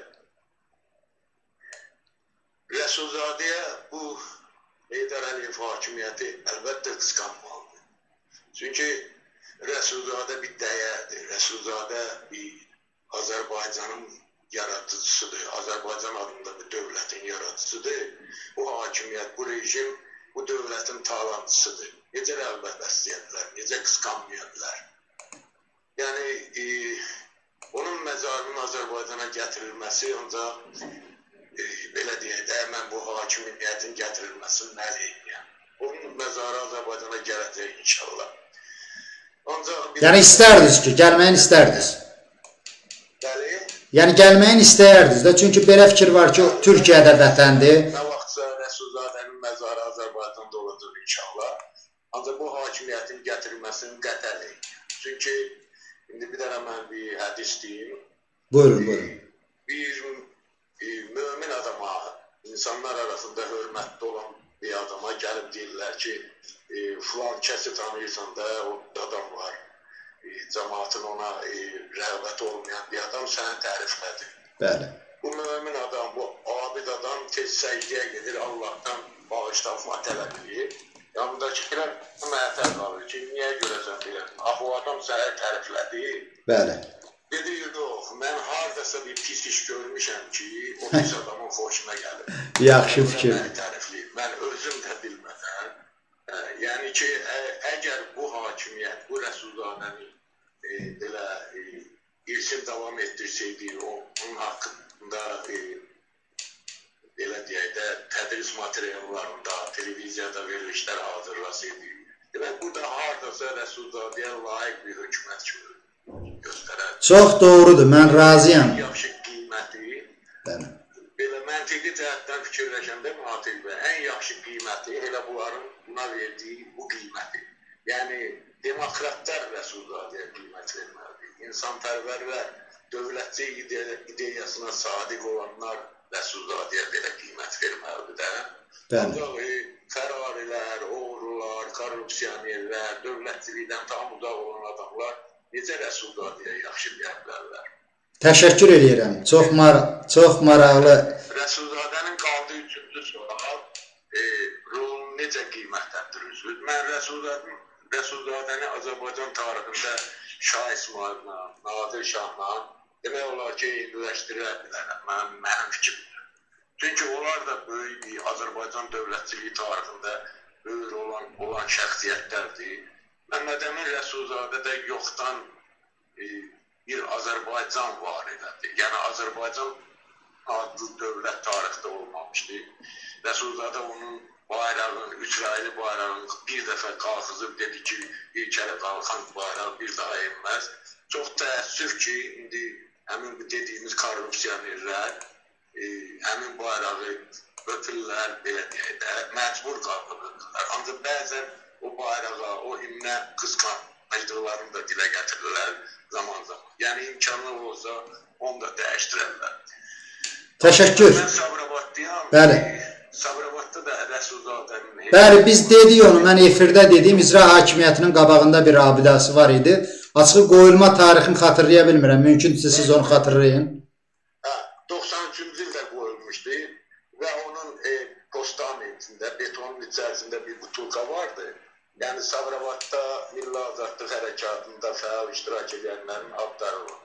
Rəsulzadəyə bu Heydər Əliyev hakimiyyəti əlbəttə qısqanmalıdır. Çünki Rəsulzadə bir dəyərdir. Rəsulzadə bir Azərbaycanın yaradıcısıdır. Azərbaycan adında bir dövlətin yaradıcısıdır. Bu hakimiyyət, bu rejim bu dövlətin talançısıdır. Necə rəğbət bəsləyədilər, necə qısqanmayadilər. Yəni e, onun məzarının Azərbaycana gətirilməsi ancaq e, belə deyək də, mən bu hakimiyyətin gətirilməsini nə deyim? Onun məzarı Azərbaycana gələcək inşallah. Ancaq Yəni istərdiniz ki, gəlməyin istərdiniz. Yəni gəlməyin istəyərdiniz də, çünki belə fikir var ki, Türkiyədə vətəndir. Nə vaxtsa Rəsulzadənin məzarı Azərbaycanda olacaq inşallah. Ancaq bu hakimiyyətin gətirilməsini qətələyik. Çünki indi bir dənə mən bir hədis deyim. Buyurun, buyurun. Bir e, mömin adama, insanlar arasında hörmətli olan bir adama gəlib deyirlər ki, e, filan kəsi tanıyırsan da, o adam var. Cəmaatın ona e, rəğbət olmayan bir adam səni təriflədi. Bəli. Bu mömin adam, bu abid adam tez səcdəyə gedir, Allahdan bağışlanma tələb edir. Yanındakılar məhtəl qalır ki, niyə görəsən belə? Axı o adam səni təriflədi. Bəli. Dedi, yox, mən hardasa bir pis iş görmüşəm ki, o pis adamın xoşuna gəlir. Yaxşı fikir. Məni tərifləyir. Mən özüm də bilmədən. Yəni ki, ə, əgər bu hakimiyyət, bu Rəsulzadəni e, belə e, irsin davam etdirsəydi, onun haqqında e, belə deyək də tədris materiallarında, televiziyada verilişlər hazırlasaydı. Demək, bu da hardasa Rəsulzadəyə layiq bir hökumət kimi göstərər. Çox doğrudur, mən razıyam. Yaxşı qiyməti Bəli. Məntiqi cəhətdən fikirləşəndə bəy, ən yaxşı qiyməti elə bunların buna verdiyi bu qiyməti. Yəni demokratlar Rəsullah'a qiymət verməlidir. İnsanpərvərlər, dövlətçi ide ideyasına sadiq olanlar Rəsullah'a belə qiymət verməlidir də. Ancaq e, fərarilər, oğrular, korrupsionerlər, dövlətçilikdən tam uzaq olan adamlar necə Rəsullah'a yaxşı bilərlər? Təşəkkür edirəm. Çox mar çox maraqlı. Rəsullah'ın qaldığı üçüncü sual e, rolunu necə qiymətləndirirsiniz? Mən Rəsullah'ın Rəsullah'ın Azərbaycan tarixində Şah İsmaillə, Nadir Şahla demək olar ki, eyniləşdirə bilərəm. Mənim, mənim fikrimdir. Çünki onlar da böyük bir Azərbaycan dövlətçiliyi tarixində böyük olan olan şəxsiyyətlərdir. Məmməd Əmin Rəsulzadə də yoxdan e, bir Azərbaycan var elədi. Yəni Azərbaycan adlı dövlət tarixdə olmamışdı. Rəsulzadə onun bayrağın, üç raylı bayrağın bir dəfə qalxızıb dedi ki, bir kərə qalxan bayraq bir daha enməz. Çox təəssüf ki, indi həmin bu dediyimiz korrupsionerlər e, həmin bayrağı ötürürlər, belə deyək də, məcbur qaldırırlar. Ancaq bəzən o bayrağa, o himnə qısqanclıqlarını da dilə gətirirlər zaman zaman. Yəni imkanı olsa onu da dəyişdirərlər. Təşəkkür. Mən Sabirabadlıyam. Bəli. Sabirabadda da Rəsuldadənin Bəli, biz dedik onu, mən efirdə dedim, icra hakimiyyətinin qabağında bir abidəsi var idi. Açığı qoyulma tarixini xatırlaya bilmirəm. Mümkündürsə siz onu xatırlayın. Hə, 93-cü ildə qoyulmuşdu və onun e, postamentində, betonun içərisində. Yəni Sabirabadda Milli Azadlıq Hərəkatında fəal iştirak edənlərin adları var.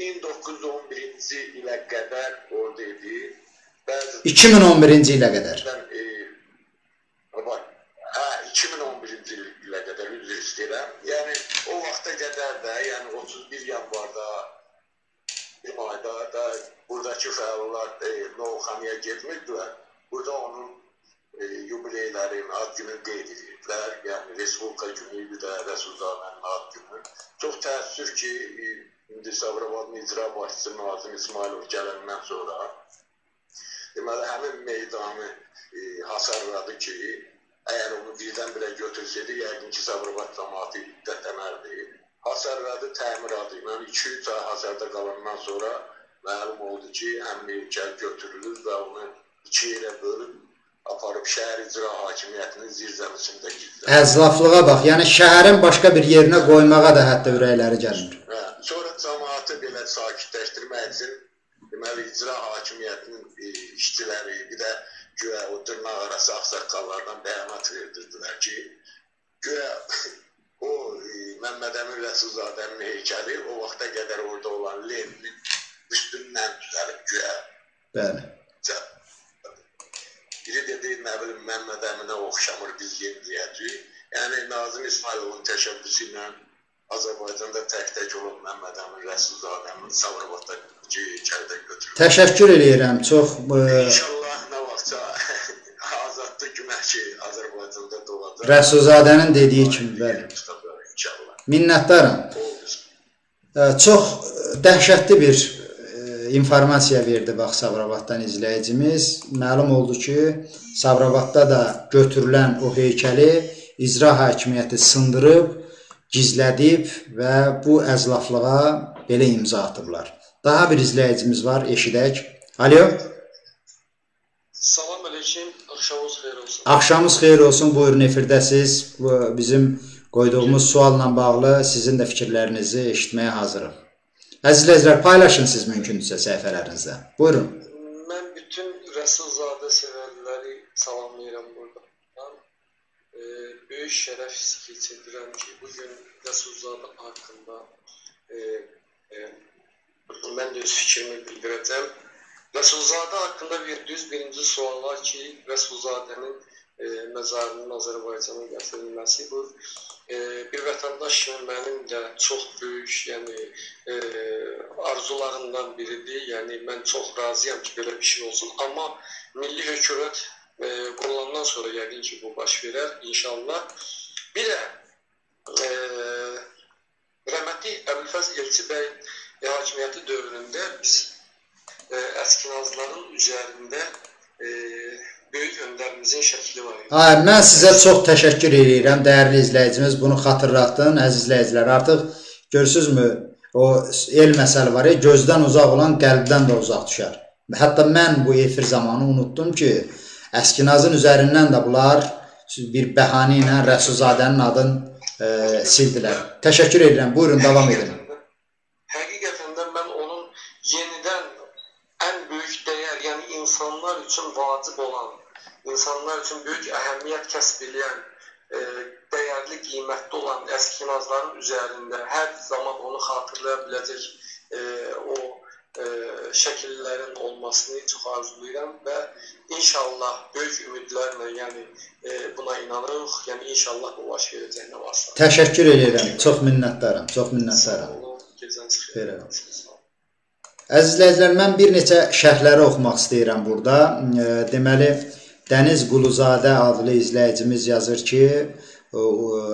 1911-ci ilə qədər orada idi. Bəzi 2011-ci ilə qədər. e, var. Hə, 2011-ci ilə qədər üzr istəyirəm. Yəni o vaxta qədər də, yəni 31 yanvarda bir ayda da buradakı fəallar e, Novxanıya getmirdilər. Burada onun yubileylərin ad günü qeyd edirdilər. Yəni Respublika günü, bir də Rəsulzadənin ad günü. Çox təəssüf ki, e, indi Sabirabadın icra başçısı Nazim İsmailov gələndən sonra deməli həmin meydanı e, hasarladı ki, əgər onu birdən-birə götürsəydi, yəqin ki, Sabirabad cəmaatı hiddətlənərdi. Hasarladı təmiratı ilə 2-3 ay hasarda qalandan sonra məlum oldu ki, həmin heykəl götürülür və onu iki yerə bölüb aparıb şəhər icra hakimiyyətinin zirzəmisində gizlənir. Əzlaflığa bax, yəni şəhərin başqa bir yerinə qoymağa da hətta ürəkləri gəlmir. Hə, sonra cəmaatı belə sakitləşdirmək üçün deməli icra hakimiyyətinin e, işçiləri, bir də güya o dırnaq arası ağsaqqallardan bəyanat verdirdilər ki, güya (laughs) o e, Məmməd Əmin Rəsulzadənin heykəli o vaxta qədər orada olan Leninin üstündən düzəlib güya. Bəli. Biri dedi, nə bilim, Məmməd Əminə oxşamır, biz yeniləyəcəyik. Yəni Nazim İsmailovun təşəbbüsü ilə Azərbaycanda tək-tək olan Məmməd Əmin Rəsulzadənin Sabirabadda heykəldə götürülür. Təşəkkür eləyirəm. Çox e, İnşallah nə vaxtsa (laughs) azadlıq günəşi Azərbaycanda doğacaq. Rəsulzadənin dediyi kimi, bəli. Minnətdaram. E, Çox dəhşətli bir informasiya verdi bax Sabirabaddan izləyicimiz. Məlum oldu ki, Sabirabadda da götürülən o heykəli icra hakimiyyəti sındırıb, gizlədib və bu əzlaflığa belə imza atıblar. Daha bir izləyicimiz var, eşidək. Alo, Salam əleykum, axşamınız xeyir olsun. axşamınız xeyir olsun. Buyurun efirdəsiz. Bizim qoyduğumuz sualla bağlı sizin də fikirlərinizi eşitməyə hazırım. Əziz izləyicilər, paylaşın siz mümkündürsə səhifələrinizdə. Buyurun. Mən bütün Rəsulzadə sevərləri salamlayıram burada. E, böyük şərəf keçirdirəm ki, bu gün Rəsulzadə haqqında e, e, mən də öz fikrimi bildirəcəm. Rəsulzadə haqqında verdiyiniz birinci suallar ki, Rəsulzadənin məzarının Azərbaycana gətirilməsi bu bir vətəndaş kimi mənim də çox böyük, yəni e, arzularımdan biridir. Yəni mən çox razıyam ki, belə bir şey olsun. Amma milli hökumət e, qurulandan sonra yəqin ki, bu baş verər inşallah. Bir də e, rəhmətli Əbülfəz Elçi bəy hakimiyyəti dövründə biz e, əskinazların üzərində e, böyük öndərimizin şəkli var. Ha, mən sizə çox təşəkkür edirəm, dəyərli izləyicimiz. Bunu xatırlatdın, əziz izləyicilər. Artıq görürsüzmü? O el məsələ var gözdən uzaq olan qəlbdən də uzaq düşər. Hətta mən bu efir zamanı unutdum ki, Əskinazın üzərindən də bunlar bir bəhanə ilə Rəsulzadənin adını e, sildilər. Təşəkkür edirəm. Buyurun davam edin. İnsanlar üçün böyük əhəmiyyət kəsb edən, e, dəyərli, qiymətli olan əskinazların üzərində hər zaman onu xatırlaya biləcək e, o e, şəkillərin olmasını çox arzulayıram və inşallah böyük ümidlərlə, yəni e, buna inanırıq. Yəni inşallah bu baş verəcəyinə vasitə. Təşəkkür edirəm. Çox minnətdaram. Çox minnətdaram. Gecəniz xeyir. Xeyr. Əziz izləyicilər, mən bir neçə şərhləri oxumaq istəyirəm burada. E, deməli, Dəniz Quluzadə adlı izləyicimiz yazır ki,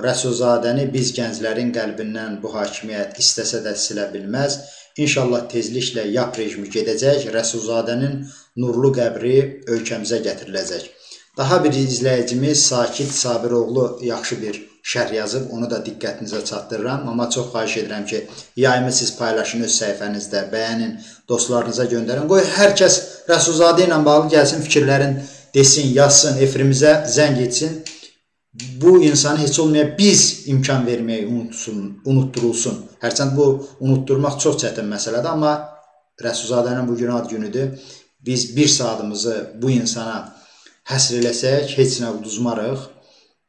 Rəsulzadəni biz gənclərin qəlbindən bu hakimiyyət istəsə də silə bilməz. İnşallah tezliklə yap rejimi gedəcək, Rəsulzadənin nurlu qəbri ölkəmizə gətiriləcək. Daha bir izləyicimiz Sakit Sabiroğlu yaxşı bir şərh yazıb, onu da diqqətinizə çatdırıram. Amma çox xahiş edirəm ki, yayımı siz paylaşın öz səhifənizdə, bəyənin, dostlarınıza göndərin. Qoy hər kəs Rəsulzadə ilə bağlı gəlsin, fikirlərin desin, yazsın, efirimizə zəng etsin bu insanı heç olmaya biz imkan verməyi unutsun, unutdurulsun. Hərçənd bu unutdurmaq çox çətin məsələdir, amma Rəsulzadənin bu gün ad günüdür. Biz bir saatımızı bu insana həsr eləsək, heç nə uduzmarıq.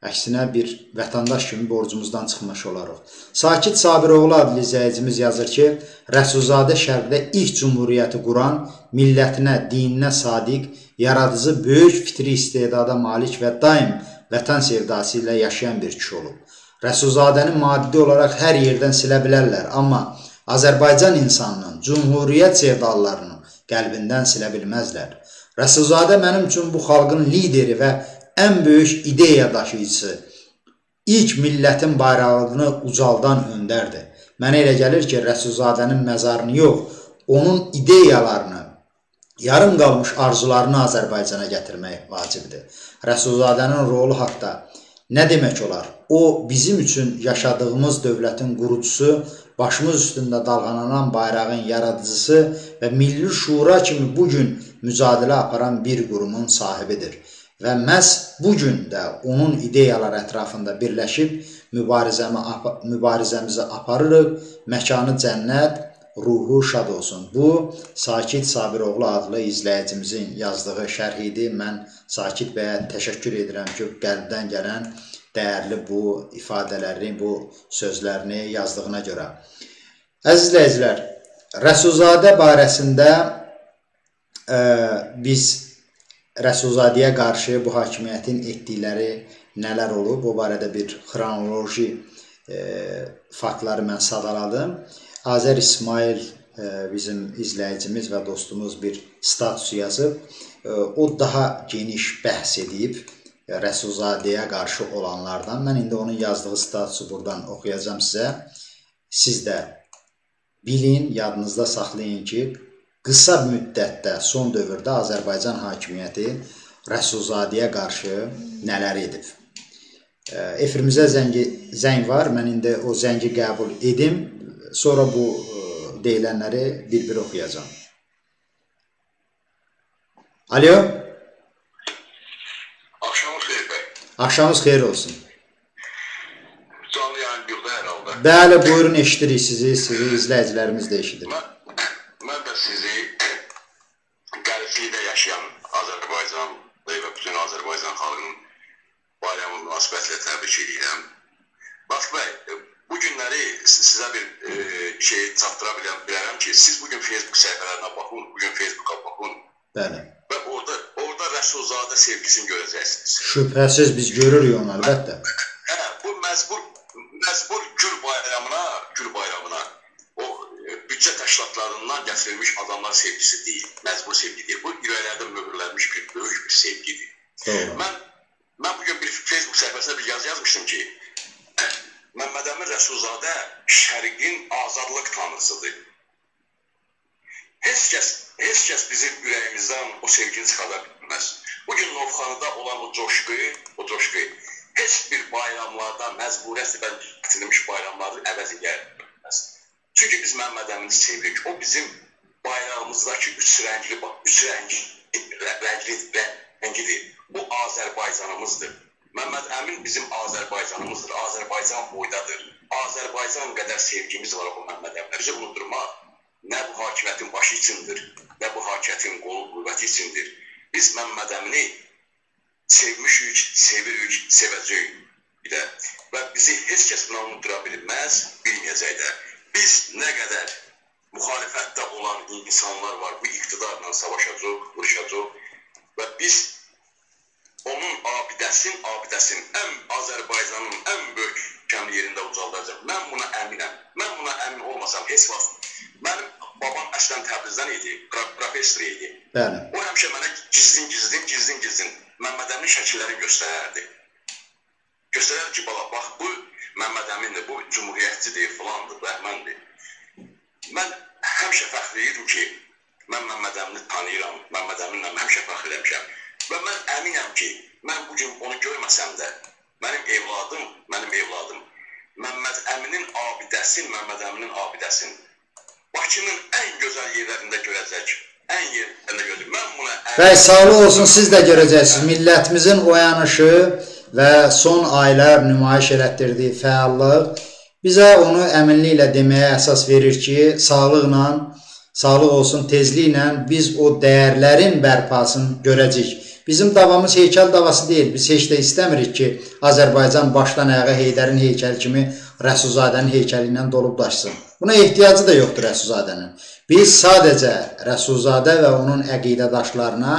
Əksinə bir vətəndaş kimi borcumuzdan çıxmış olarıq. Sakit Sabiroğlu adlı izləyicimiz yazır ki, Rəsulzadə şərqdə ilk cümhuriyyəti quran, millətinə, dininə sadiq, yaradıcı, böyük fitri istedada malik və daim vətən sevdası ilə yaşayan bir kişi olub. Rəsulzadəni maddi olaraq hər yerdən silə bilərlər, amma Azərbaycan insanının, cümhuriyyət sevdalılarının qəlbindən silə bilməzlər. Rəsulzadə mənim üçün bu xalqın lideri və ən böyük ideya daşıyıcısı, ilk millətin bayrağını ucaldan öndərdir. Mənə elə gəlir ki, Rəsulzadənin məzarını yox, onun ideyalarını, yarım qalmış arzularını Azərbaycana gətirmək vacibdir. Rəsulzadənin rolu haqqında nə demək olar? O bizim üçün yaşadığımız dövlətin qurucusu, başımız üstündə dalğalanan bayrağın yaradıcısı və Milli Şura kimi bu gün mücadilə aparan bir qurumun sahibidir. Və məhz bu gün də onun ideyaları ətrafında birləşib mübarizəmi mübarizəmizi aparırıq. Məkanı cənnət, ruhu şad olsun. Bu Sakit Sabiroğlu adlı izləyicimizin yazdığı şərh idi. Mən Sakit bəyə təşəkkür edirəm ki, qəlbdən gələn dəyərli bu ifadələrini, bu sözlərini yazdığına görə. Əziz izləyicilər, Rəsulzadə barəsində ə, e, biz Rəsulzadəyə qarşı bu hakimiyyətin etdikləri nələr olub, o barədə bir xronoloji e, faktları mən sadaladım. Azər İsmail e, bizim izləyicimiz və dostumuz bir status yazıb. E, o daha geniş bəhs edib e, Rəsulzadəyə qarşı olanlardan. Mən indi onun yazdığı statusu buradan oxuyacağam sizə. Siz də bilin, yadınızda saxlayın ki, qısa müddətdə son dövrdə Azərbaycan hakimiyyəti Rəsulzadəyə qarşı nələr edib. Efirimizə zəngi zəng var. Mən indi o zəngi qəbul edim Sonra bu e, deyilənləri bir-bir oxuyacağam. Alo. Axşamınız xeyir bəy. Axşamınız xeyir olsun. Canlı yayın yoxdur hər halda. Bəli, buyurun eşidirik sizi, sizi izləyicilərimiz də eşidir. Mən, mən də sizi qəlblikdə yaşayan Azərbaycan və bütün Azərbaycan xalqının bayramı münasibətilə təbrik edirəm. Bax bəy, Bu günləri sizə bir e, şey çatdıra bilərəm, bilərəm ki, siz bu gün Facebook səhifələrinə baxın, bu gün Facebooka baxın. Bəli. Və orada orada Rəsulzadə sevgisini görəcəksiniz. Şübhəsiz biz görürük onu əlbəttə. Hə, bu məcbur məcbur gül bayramına, gül bayramına o e, büdcə təşkilatlarından gətirilmiş adamlar sevgisi deyil, məcbur sevgi deyil. Bu ürəklərdə möhürlənmiş bir böyük bir sevgidir. Doğru. Mən mən bu gün bir Facebook səhifəsində bir yazı yazmışdım ki, Məmmədəmin Rəsulzadə şərqin azadlıq tanrısıdır. heç kəs heç kəs bizim ürəyimizdən o sevgini çıxara bilməz. Bu gün Novxanıda olan o coşqu, o coşqu heç bir bayramlarda məcburi əsbən itirilmiş bayramlarda əvəz edə bilməz. Çünki biz Məmməd Əmini sevirik. O bizim bayrağımızdakı üç rəngli, üç rəngli, rəngli rəngidir. Bu Azərbaycanımızdır. Məmməd Əmin bizim Azərbaycanımızdır. Azərbaycan boydadır. Azərbaycan qədər sevgimiz var o Məmməd Əminə. Bizi unutturmaq nə bu hakimiyyətin başı üçündür, nə bu hakimiyyətin qolu qüvvəti üçündür. Biz Məmməd Əmini sevmişik, sevirik, sevəcəyik. Bir də və bizi heç kəs buna unutdura bilməz, bilməyəcək də. Biz nə qədər müxalifətdə olan insanlar var, bu iqtidarla savaşacaq, vuruşacaq və biz onun abidəsin, abidəsin ən Azərbaycanın ən böyük kəmli yerində ucaldacaq. Mən buna əminəm. Mən buna əmin olmasam heç vaxt mənim babam əslən Təbrizdən idi, professor idi. Bəli. O həmişə mənə gizlin, gizlin, gizlin, gizlin Məmməd Əmin şəkilləri göstərərdi. Göstərərdi ki, bala, bax bu Məmməd Əmindir, bu cümhuriyyətçidir, filandır, bəhməndir. Mən həmişə fəxr edirdim ki, mən Məmməd Əmini tanıyıram, Məmməd Əminlə həmişə fəxr eləmişəm. Və mən əminəm ki, mən bu gün onu görməsəm də, mənim evladım, mənim evladım Məmməd Əminin abidəsin, Məmməd Əminin abidəsin Bakının ən gözəl yerlərində görəcək. Ən yerlərində görəcək. Mən buna Bəy, sağlıq olsun, siz də görəcəksiniz. Millətimizin oyanışı və son aylar nümayiş elətdirdiyi fəallıq bizə onu əminliklə deməyə əsas verir ki, sağlıqla, sağlıq olsun, tezliklə biz o dəyərlərin bərpasını görəcəyik. Bizim davamız heykəl davası deyil. Biz heç də istəmirik ki, Azərbaycan başdan ayağa Heydərin heykəli kimi Rəsulzadənin heykəli ilə dolub daşsın. Buna ehtiyacı da yoxdur Rəsulzadənin. Biz sadəcə Rəsulzadə və onun əqidədaşlarına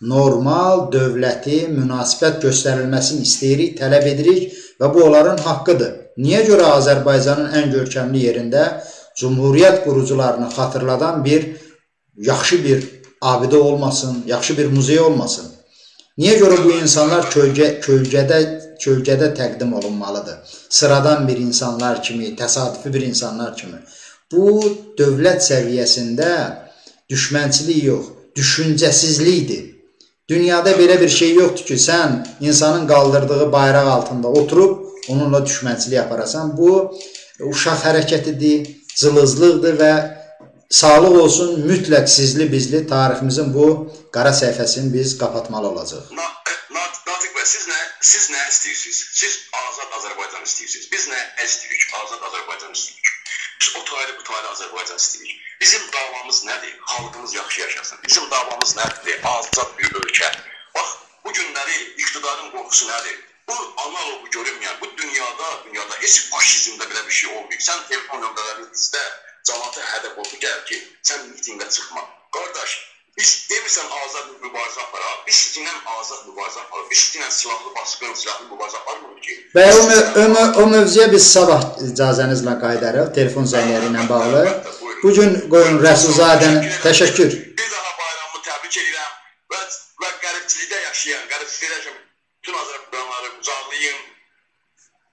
normal dövləti münasibət göstərilməsini istəyirik, tələb edirik və bu onların haqqıdır. Niyə görə Azərbaycanın ən görkəmli yerində Cumhuriyyət qurucularını xatırladan bir yaxşı bir abidə olmasın, yaxşı bir muzey olmasın? Niyə görə bu insanlar kölgə, kölgədə kölgədə təqdim olunmalıdır. Sıradan bir insanlar kimi, təsadüfi bir insanlar kimi. Bu dövlət səviyyəsində düşmənçilik yox, düşüncəsizlikdir. Dünyada belə bir şey yoxdur ki, sən insanın qaldırdığı bayraq altında oturub onunla düşmənçilik aparasan. Bu uşaq hərəkətidir, cılızlıqdır və sağlıq olsun mütləq sizli bizli tariximizin bu qara səhifəsini biz qapatmalı olacaq. Natiq bəy, siz nə siz nə istəyirsiniz? Siz azad Azərbaycan istəyirsiniz. Biz nə istəyirik? Azad Azərbaycan istəyirik. Biz o taylı bu taylı Azərbaycan istəyirik. Bizim davamız nədir? Xalqımız yaxşı yaşasın. Bizim davamız nədir? Azad bir ölkə. Bax, bu günləri iqtidarın qorxusu nədir? Heç faşizmdə belə bir şey olmayıb. Sən telefon nömrələrini istə, cəmaata hədəf ol, gəl ki, sən mitinqə çıxma. Qardaş, Biz demirsən azad mübarizə aparaq, biz sizinlə azad mübarizə aparaq, biz sizinlə silahlı basqın, silahlı mübarizə aparmırıq ki. Və o, o, o mövzuya biz sabah icazənizlə qayıdarıq, telefon zəngləri ilə bağlı. Bu gün qoyun Rəsulzadəni təşəkkür. Bir daha bayramı təbrik edirəm və və qəribçilikdə yaşayan, qəribçilikdə yaşayan bütün Azərbaycanlıları qucaqlayın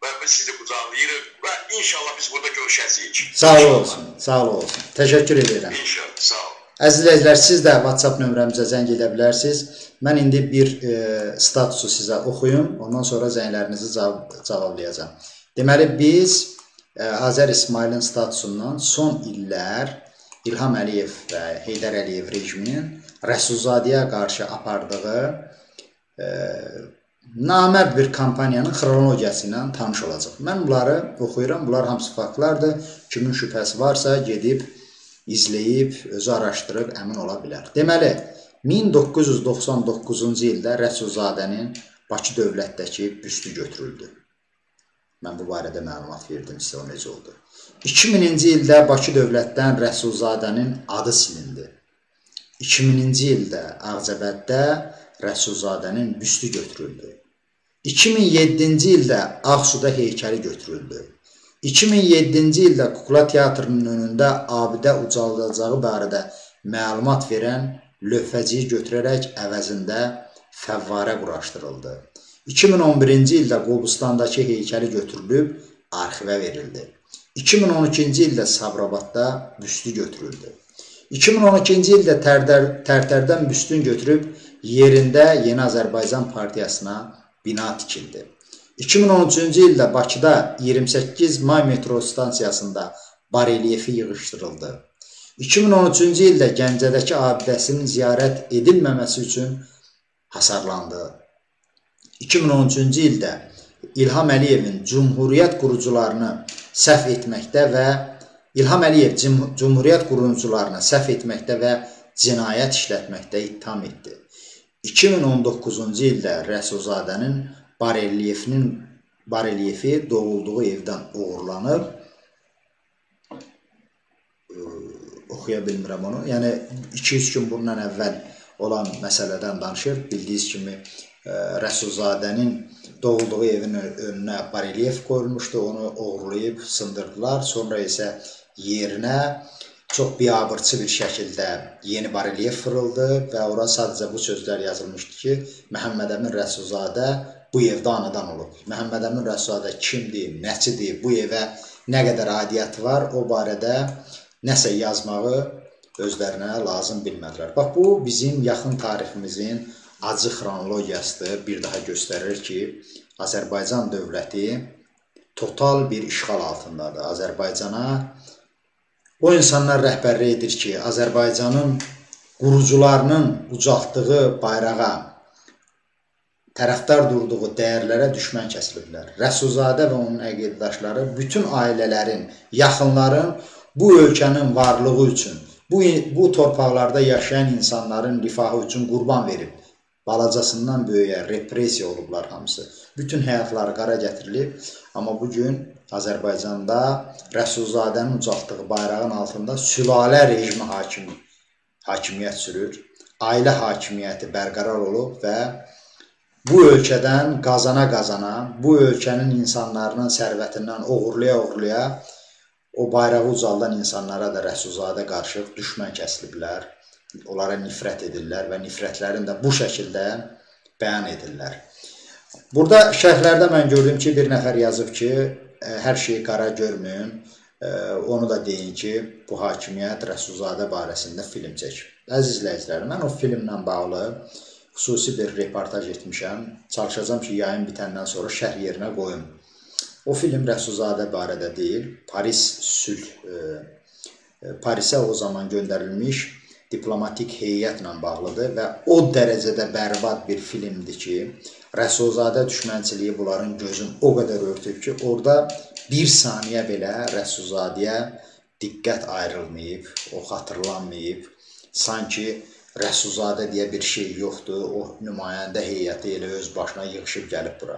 və biz sizi qucaqlayırıq və inşallah biz burada görüşəcəyik. Sağ olsun, sağ olsun. Təşəkkür edirəm. İnşallah, sağ olun. Əziz izləyicilər, siz də WhatsApp nömrəmizə zəng edə bilərsiniz. Mən indi bir e, statusu sizə oxuyum, ondan sonra zənglərinizi cavab, cavablayacağam. Deməli biz e, Azər İsmailin statusundan son illər İlham Əliyev və Heydər Əliyev rejiminin Rəsulzadəyə qarşı apardığı e, namərd bir kampaniyanın xronologiyası ilə tanış olacaq. Mən bunları oxuyuram. Bunlar hamısı faktlardır. Kimin şübhəsi varsa gedib izləyib, özü araşdırıb əmin ola bilər. Deməli, 1999-cu ildə Rəsulzadənin Bakı dövlətdəki büstü götürüldü. Mən bu barədə məlumat verdim sizə o necə oldu. 2000-ci ildə Bakı dövlətdən Rəsulzadənin adı silindi. 2000-ci ildə Ağcabəddə Rəsulzadənin büstü götürüldü. 2007-ci ildə Ağsuda heykəli götürüldü. 2007-ci ildə Kukla Teatrının önündə abidə ucaldacağı barədə məlumat verən lövhəciyi götürərək əvəzində fəvvarə quraşdırıldı. 2011-ci ildə Qobustandakı heykəli götürülüb arxivə verildi. 2012-ci ildə Sabirabadda büstü götürüldü. 2012-ci ildə Tərtər, Tərtərdən büstün götürüb yerində Yeni Azərbaycan Partiyasına bina tikildi. 2013-cü ildə Bakıda 28 may metro stansiyasında barelyefi yığışdırıldı. 2013-cü ildə Gəncədəki abidəsinin ziyarət edilməməsi üçün hasarlandı. 2013-cü ildə İlham Əliyevin Cümhuriyyət qurucularını səhv etməkdə və İlham Əliyev Cümhuriyyət qurucularını səhv etməkdə və cinayət işlətməkdə ittiham etdi. 2019-cu ildə Rəsulzadənin barelyefinin barelyefi doğulduğu evdən oğurlanıb oxuya bilmirəm onu. Yəni 2-3 gün bundan əvvəl olan məsələdən danışır. Bildiyiniz kimi Rəsulzadənin doğulduğu evin önünə barelyef qoyulmuşdu. Onu oğurlayıb sındırdılar. Sonra isə yerinə çox biabırçı bir şəkildə yeni barelyef vuruldu və ora sadəcə bu sözlər yazılmışdı ki, Məhəmməd Əmin Rəsulzadə bu evdə anadan olub. Məhəmməd Əmin Rəsulzadə kimdir, nəçidir, bu evə nə qədər aidiyyəti var, o barədə nəsə yazmağı özlərinə lazım bilmədilər. Bax bu bizim yaxın tariximizin acı xronologiyasıdır. Bir daha göstərir ki, Azərbaycan dövləti total bir işğal altındadır. Azərbaycana o insanlar rəhbərlik edir ki, Azərbaycanın qurucularının ucaltdığı bayrağa tərəfdar durduğu dəyərlərə düşmən kəsiliblər. Rəsulzadə və onun əqiddaşları bütün ailələrin, yaxınların bu ölkənin varlığı üçün, bu, bu torpaqlarda yaşayan insanların rifahı üçün qurban verib. Balacasından böyüyə repressiya olublar hamısı. Bütün həyatları qara gətirilib. Amma bu gün Azərbaycanda Rəsulzadənin ucaltdığı bayrağın altında sülalə rejimi hakim hakimiyyət sürür. Ailə hakimiyyəti bərqərar olub və bu ölkədən qazana-qazana, bu ölkənin insanlarının sərvətindən oğurlaya-oğurlaya O bayrağı ucaldan insanlara da Rəsulzadə qarşı düşmən kəsiliblər. Onlara nifrət edirlər və nifrətlərini də bu şəkildə bəyan edirlər. Burada şərhlərdə mən gördüm ki, bir nəfər yazıb ki, hər şeyi qara görməyin. E, onu da deyin ki, bu hakimiyyət Rəsulzadə barəsində film çəkib. Əziz izləyicilər, mən o filmlə bağlı xüsusi bir reportaj etmişəm. Çalışacağam ki, yayın bitəndən sonra şərh yerinə qoyum. O film Rəsulzadə barədə deyil, Paris sülh Parisə o zaman göndərilmiş diplomatik heyətlə bağlıdır və o dərəcədə bərbad bir filmdir ki, Rəsulzadə düşmənçiliyi bunların gözün o qədər örtüb ki, orada bir saniyə belə Rəsulzadəyə diqqət ayrılmayıb, o xatırlanmayıb. Sanki Rəsulzadə deyə bir şey yoxdur. O nümayəndə heyəti elə öz başına yığılıb gəlib bura.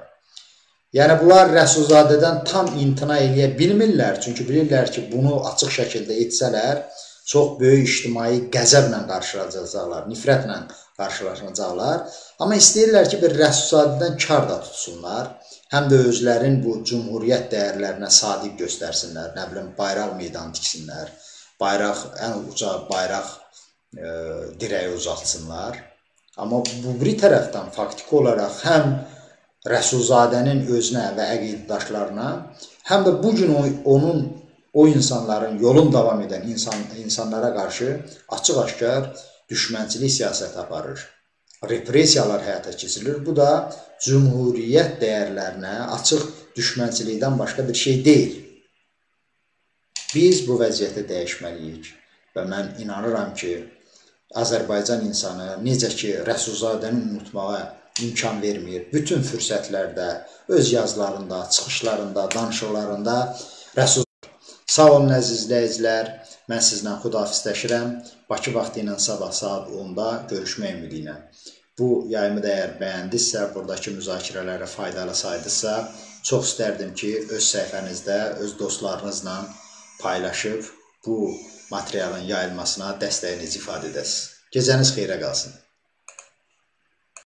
Yəni bunlar Rəsulzadədən tam imtina eləyə bilmirlər, çünki bilirlər ki, bunu açıq şəkildə etsələr, çox böyük ictimai qəzəblə qarşılaşacaqlar, nifrətlə qarşılaşacaqlar. Amma istəyirlər ki, bir Rəsulzadədən kar da tutsunlar, həm də özlərin bu cümhuriyyət dəyərlərinə sadiq göstərsinlər, nə bilim, bayraq meydan tiksinlər, bayraq ən uca bayraq e, dirəyi uzaltsınlar. Amma bu bir tərəfdən faktiki olaraq həm Rəsulzadənin özünə və əqiddaşlarına, həm də bu gün onun o insanların yolun davam edən insan insanlara qarşı açıq-aşkar düşmənçilik siyasəti aparır. Repressiyalar həyata keçirilir. Bu da cümhuriyyət dəyərlərinə açıq düşmənçilikdən başqa bir şey deyil. Biz bu vəziyyəti dəyişməliyik və mən inanıram ki, Azərbaycan insanı necə ki Rəsulzadəni unutmağa imkan vermir. Bütün fürsətlərdə, öz yazılarında, çıxışlarında, danışıqlarında Rəsul Sağ olun əziz izləyicilər. Mən sizlə xudafizləşirəm. Bakı vaxtı ilə sabah saat 10-da görüşmək ümidi ilə. Bu yayımı da əgər bəyəndinizsə, buradakı müzakirələri faydalı saydısa, çox istərdim ki, öz səhifənizdə, öz dostlarınızla paylaşıb bu materialın yayılmasına dəstəyinizi ifadə edəsiniz. Gecəniz xeyrə qalsın.